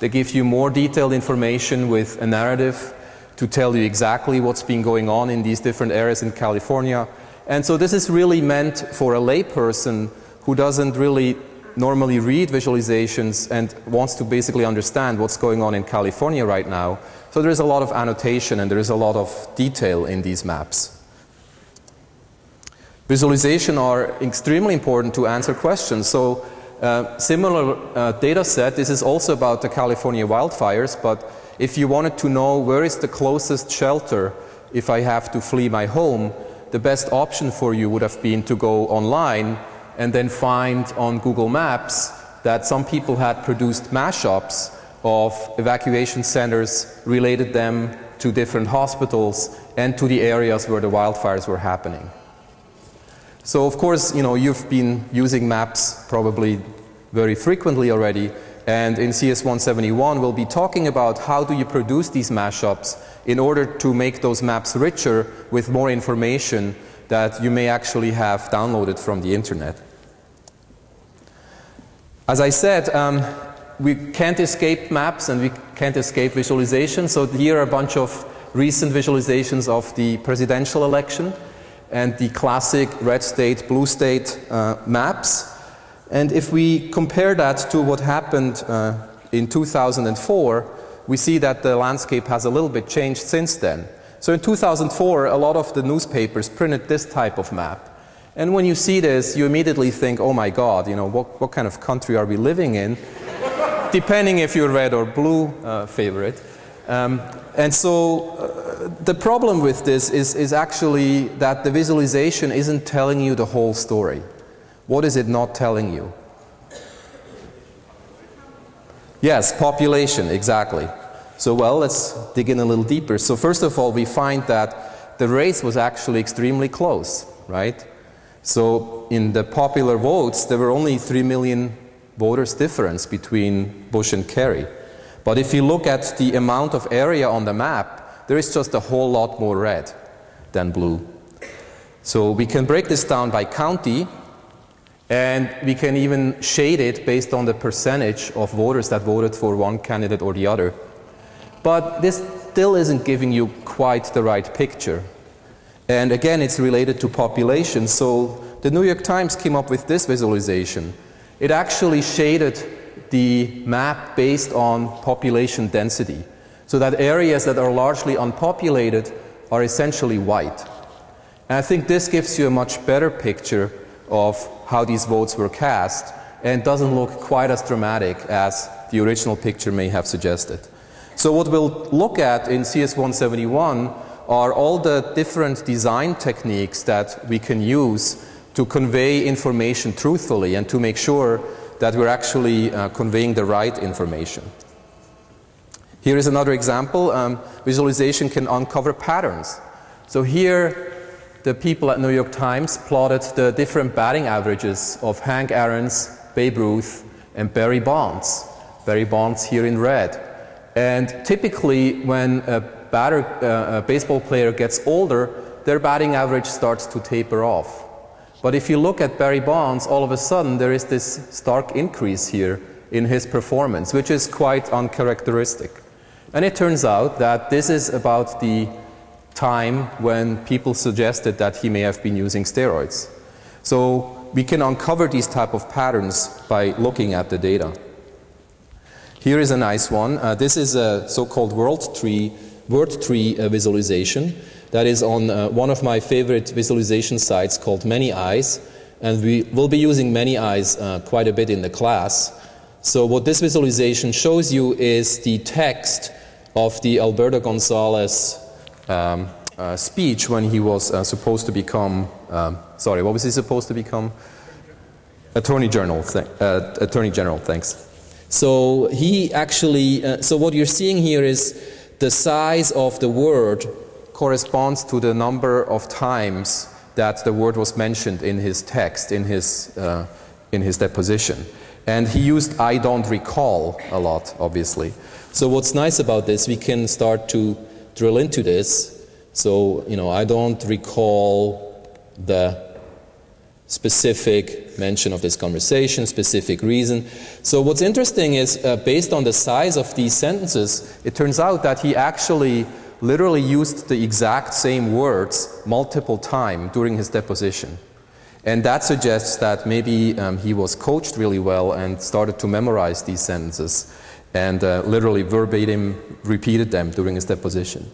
they give you more detailed information with a narrative to tell you exactly what's been going on in these different areas in California. And so this is really meant for a layperson who doesn't really normally read visualizations and wants to basically understand what's going on in California right now. So there is a lot of annotation and there is a lot of detail in these maps. Visualization are extremely important to answer questions. So uh, similar uh, data set, this is also about the California wildfires, but if you wanted to know where is the closest shelter if I have to flee my home, the best option for you would have been to go online and then find on Google Maps that some people had produced mashups of evacuation centers, related them to different hospitals and to the areas where the wildfires were happening. So of course, you know, you've been using maps probably very frequently already, and in CS171 we'll be talking about how do you produce these mashups in order to make those maps richer with more information that you may actually have downloaded from the internet. As I said, um, we can't escape maps and we can't escape visualization, so here are a bunch of recent visualizations of the presidential election and the classic red state, blue state uh, maps. And if we compare that to what happened uh, in 2004, we see that the landscape has a little bit changed since then. So in 2004, a lot of the newspapers printed this type of map. And when you see this, you immediately think, oh my God, you know, what, what kind of country are we living in? [LAUGHS] Depending if you're red or blue uh, favorite. Um, and so uh, the problem with this is, is actually that the visualization isn't telling you the whole story. What is it not telling you? Yes, population, exactly. So, well, let's dig in a little deeper. So, first of all, we find that the race was actually extremely close, right? So, in the popular votes, there were only 3 million voters difference between Bush and Kerry. But if you look at the amount of area on the map, there is just a whole lot more red than blue. So we can break this down by county, and we can even shade it based on the percentage of voters that voted for one candidate or the other. But this still isn't giving you quite the right picture. And again, it's related to population. So the New York Times came up with this visualization. It actually shaded the map based on population density. So that areas that are largely unpopulated are essentially white. And I think this gives you a much better picture of how these votes were cast and doesn't look quite as dramatic as the original picture may have suggested. So what we'll look at in CS171 are all the different design techniques that we can use to convey information truthfully and to make sure that we're actually uh, conveying the right information. Here is another example. Um, visualization can uncover patterns. So here, the people at New York Times plotted the different batting averages of Hank Aaron's, Babe Ruth, and Barry Bonds. Barry Bonds here in red. And typically, when a, batter, uh, a baseball player gets older, their batting average starts to taper off. But if you look at Barry Bonds, all of a sudden there is this stark increase here in his performance, which is quite uncharacteristic. And it turns out that this is about the time when people suggested that he may have been using steroids. So we can uncover these type of patterns by looking at the data. Here is a nice one. Uh, this is a so-called world tree, word tree uh, visualization that is on uh, one of my favorite visualization sites called Many Eyes. And we will be using Many Eyes uh, quite a bit in the class. So what this visualization shows you is the text of the Alberto Gonzales um, uh, speech when he was uh, supposed to become, um, sorry, what was he supposed to become? Attorney General, uh, Attorney General, thanks. So he actually, uh, so what you're seeing here is the size of the word corresponds to the number of times that the word was mentioned in his text, in his, uh, in his deposition. And he used I don't recall a lot, obviously. So what's nice about this, we can start to drill into this. So, you know, I don't recall the specific mention of this conversation, specific reason. So what's interesting is, uh, based on the size of these sentences, it turns out that he actually literally used the exact same words multiple times during his deposition. And that suggests that maybe um, he was coached really well and started to memorize these sentences and uh, literally verbatim repeated them during his deposition.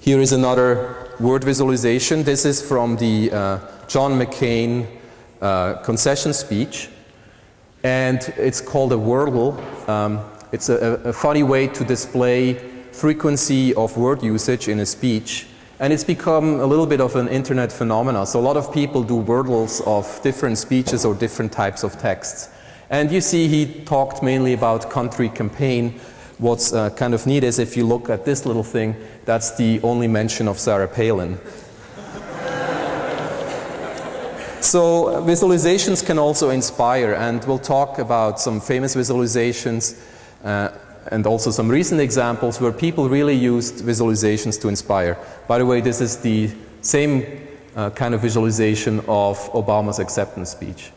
Here is another word visualization. This is from the uh, John McCain uh, concession speech. And it's called a wordle. Um, it's a, a funny way to display frequency of word usage in a speech. And it's become a little bit of an internet phenomenon. So a lot of people do wordles of different speeches or different types of texts. And you see he talked mainly about country campaign. What's uh, kind of neat is if you look at this little thing, that's the only mention of Sarah Palin. [LAUGHS] so visualizations can also inspire, and we'll talk about some famous visualizations uh, and also some recent examples where people really used visualizations to inspire. By the way, this is the same uh, kind of visualization of Obama's acceptance speech.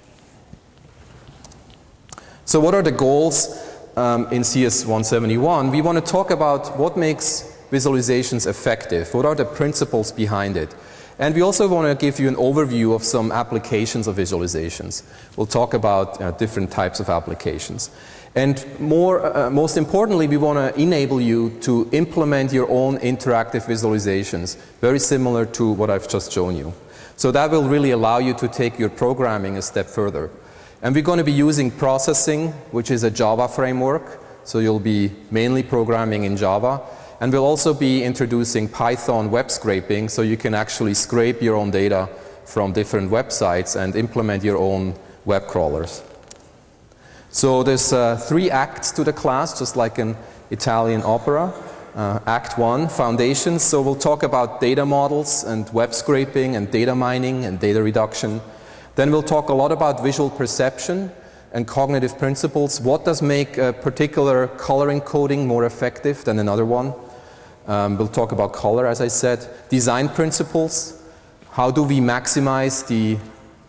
So what are the goals um, in CS 171? We want to talk about what makes visualizations effective, what are the principles behind it. And we also want to give you an overview of some applications of visualizations. We'll talk about uh, different types of applications. And more, uh, most importantly, we want to enable you to implement your own interactive visualizations, very similar to what I've just shown you. So that will really allow you to take your programming a step further. And we're going to be using processing, which is a Java framework. So you'll be mainly programming in Java. And we'll also be introducing Python web scraping, so you can actually scrape your own data from different websites and implement your own web crawlers. So there's uh, three acts to the class, just like an Italian opera. Uh, act 1, foundations. So we'll talk about data models and web scraping and data mining and data reduction. Then we'll talk a lot about visual perception. and cognitive principles. What does make a particular color encoding more effective than another one? Um, we'll talk about color, as I said. Design principles. How do we maximize the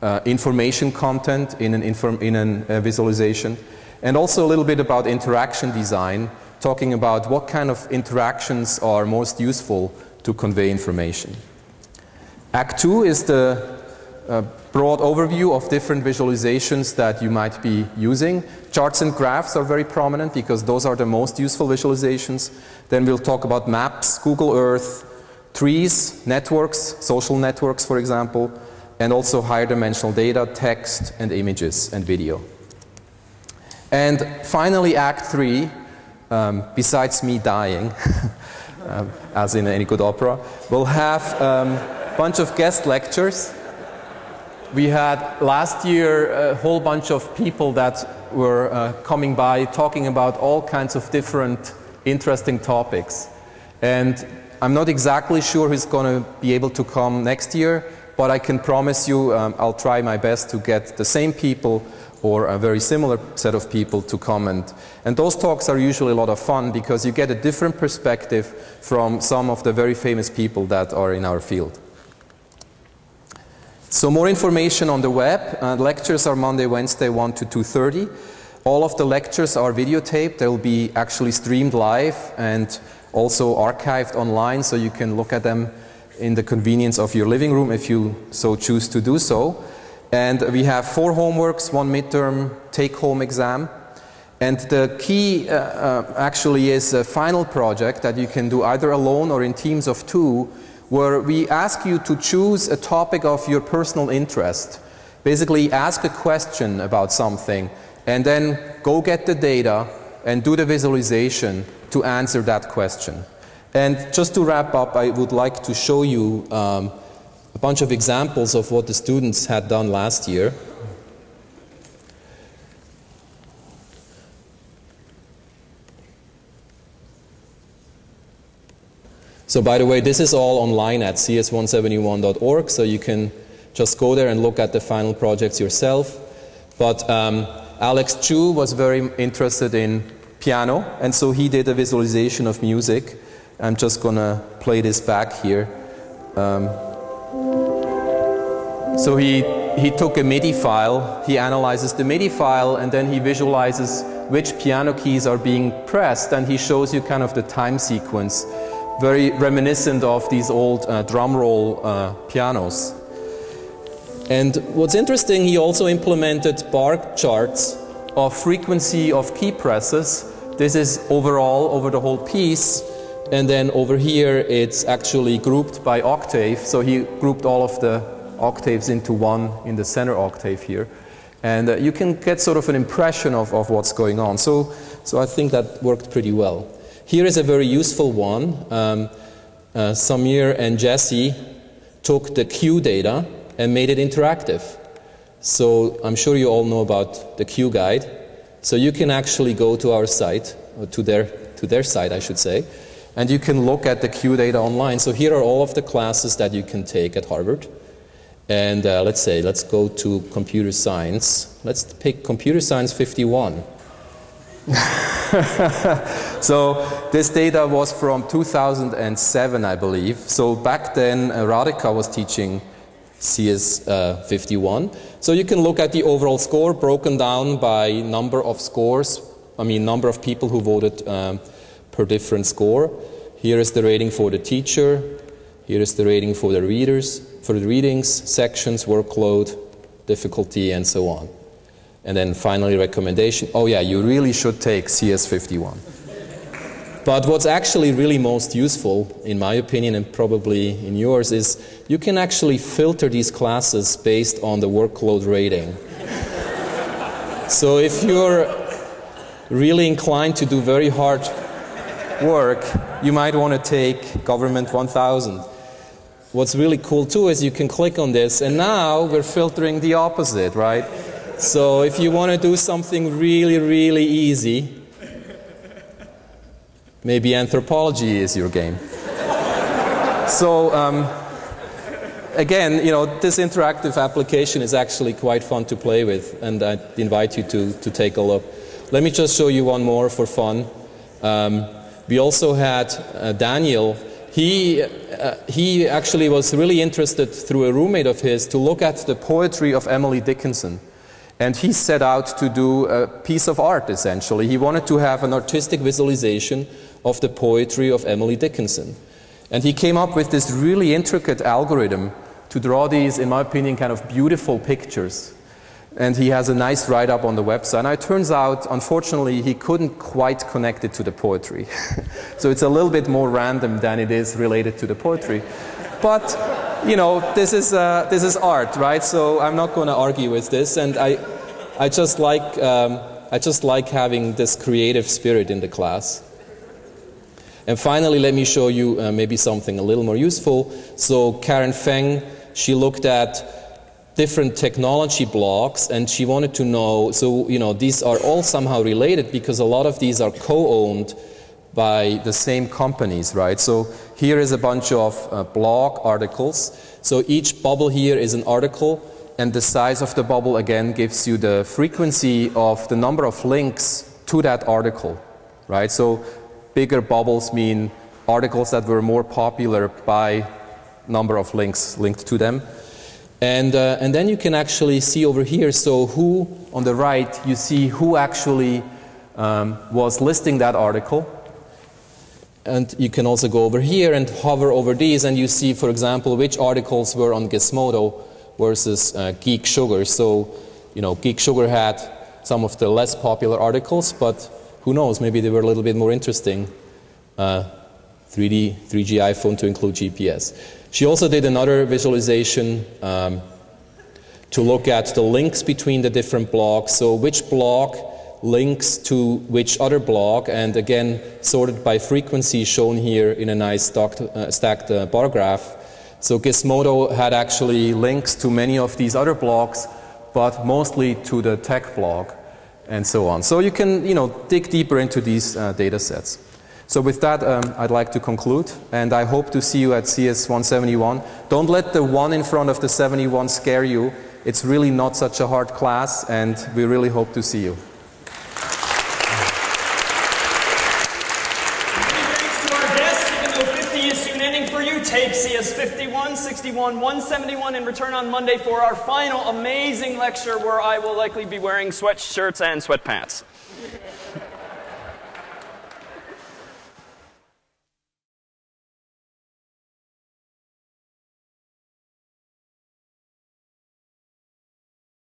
uh, information content in an, inform in a uh, visualization? And also a little bit about interaction design, talking about what kind of interactions are most useful to convey information. Act 2 is the uh, broad overview of different visualizations that you might be using. Charts and graphs are very prominent because those are the most useful visualizations. Then we'll talk about maps, Google Earth, trees, networks, social networks, for example, and also higher dimensional data, text, and images and video. And finally, Act 3, um, besides me dying, [LAUGHS] um, as in any good opera, we'll have a um, bunch of guest lectures. We had last year a whole bunch of people that were uh, coming by talking about all kinds of different interesting topics. And I'm not exactly sure who's going to be able to come next year, but I can promise you um, I'll try my best to get the same people or a very similar set of people to comment. and, those talks are usually a lot of fun because you get a different perspective from some of the very famous people that are in our field. So more information on the web. Uh, lectures are Monday, Wednesday, 1 to 2.30. All of the lectures are videotaped. They'll be actually streamed live and also archived online so you can look at them in the convenience of your living room if you so choose to do so. And we have four homeworks, one midterm take-home exam. And the key uh, uh, actually is a final project that you can do either alone or in teams of two, where we ask you to choose a topic of your personal interest. Basically, ask a question about something, and then go get the data and do the visualization to answer that question. And just to wrap up, I would like to show you um, a bunch of examples of what the students had done last year. So by the way, this is all online at cs171.org, so you can just go there and look at the final projects yourself. But um, Alex Chu was very interested in piano, and so he did a visualization of music. I'm just going to play this back here. Um, so he, he took a MIDI file, he analyzes the MIDI file, and then he visualizes which piano keys are being pressed, and he shows you kind of the time sequence, very reminiscent of these old uh, drum roll uh, pianos. And what's interesting, he also implemented bar charts of frequency of key presses. This is overall over the whole piece. And then over here, it's actually grouped by octave. So he grouped all of the octaves into one in the center octave here. And uh, you can get sort of an impression of, of what's going on. So, so I think that worked pretty well. Here is a very useful one. Um, uh, Samir and Jesse took the Q data and made it interactive. So I'm sure you all know about the Q guide. So you can actually go to our site, or to their, to their site, I should say, and you can look at the Q data online. So here are all of the classes that you can take at Harvard. And uh, let's say, let's go to computer science. Let's pick computer science 51. [LAUGHS] so this data was from 2007, I believe. So back then, uh, Radhika was teaching CS uh, 51. So you can look at the overall score broken down by number of scores, I mean number of people who voted um, per different score. Here is the rating for the teacher. Here is the rating for the readers for the readings, sections, workload, difficulty, and so on. And then finally, recommendation. Oh yeah, you really should take CS51. But what's actually really most useful, in my opinion, and probably in yours, is you can actually filter these classes based on the workload rating. so if you're really inclined to do very hard work, you might want to take Government 1000 what's really cool too is you can click on this and now we're filtering the opposite, right? So if you want to do something really, really easy, maybe anthropology is your game. so, um, again, you know, this interactive application is actually quite fun to play with, and I invite you to, to take a look. Let me just show you one more for fun. Um, we also had uh, Daniel. He, uh, he actually was really interested through a roommate of his to look at the poetry of Emily Dickinson. And he set out to do a piece of art, essentially. He wanted to have an artistic visualization of the poetry of Emily Dickinson. And he came up with this really intricate algorithm to draw these, in my opinion, kind of beautiful pictures. And he has a nice write up on the website. And it turns out, unfortunately, he couldn't quite connect it to the poetry. [LAUGHS] so it's a little bit more random than it is related to the poetry. But you know, this is, uh, this is art, right? So I'm not going to argue with this. And I, I, just like, um, I just like having this creative spirit in the class. And finally, let me show you uh, maybe something a little more useful. So Karen Feng, she looked at different technology blocks and she wanted to know, so, you know, these are all somehow related because a lot of these are co-owned by the same companies, right? So here is a bunch of uh, blog articles. So each bubble here is an article, and the size of the bubble again gives you the frequency of the number of links to that article, right? So bigger bubbles mean articles that were more popular by number of links linked to them. And, uh, and then you can actually see over here, so who, on the right, you see who actually um, was listing that article and you can also go over here and hover over these and you see, for example, which articles were on Gizmodo versus uh, Geek Sugar. So, you know, Geek Sugar had some of the less popular articles, but who knows, maybe they were a little bit more interesting. Uh, 3D, 3G iPhone to include GPS. She also did another visualization um, to look at the links between the different blogs. So which blog links to which other blog, and again, sorted by frequency shown here in a nice stacked, uh, stacked uh, bar graph. So Gizmodo had actually links to many of these other blogs, but mostly to the tech blog and so on. So you can, you know, dig deeper into these uh, data sets. So with that, um, I'd like to conclude, and I hope to see you at CS 171. Don't let the one in front of the 71 scare you. It's really not such a hard class, and we really hope to see you. take CS51, 61, 171 and return on Monday for our final amazing lecture where I will likely be wearing sweatshirts and sweatpants. [LAUGHS]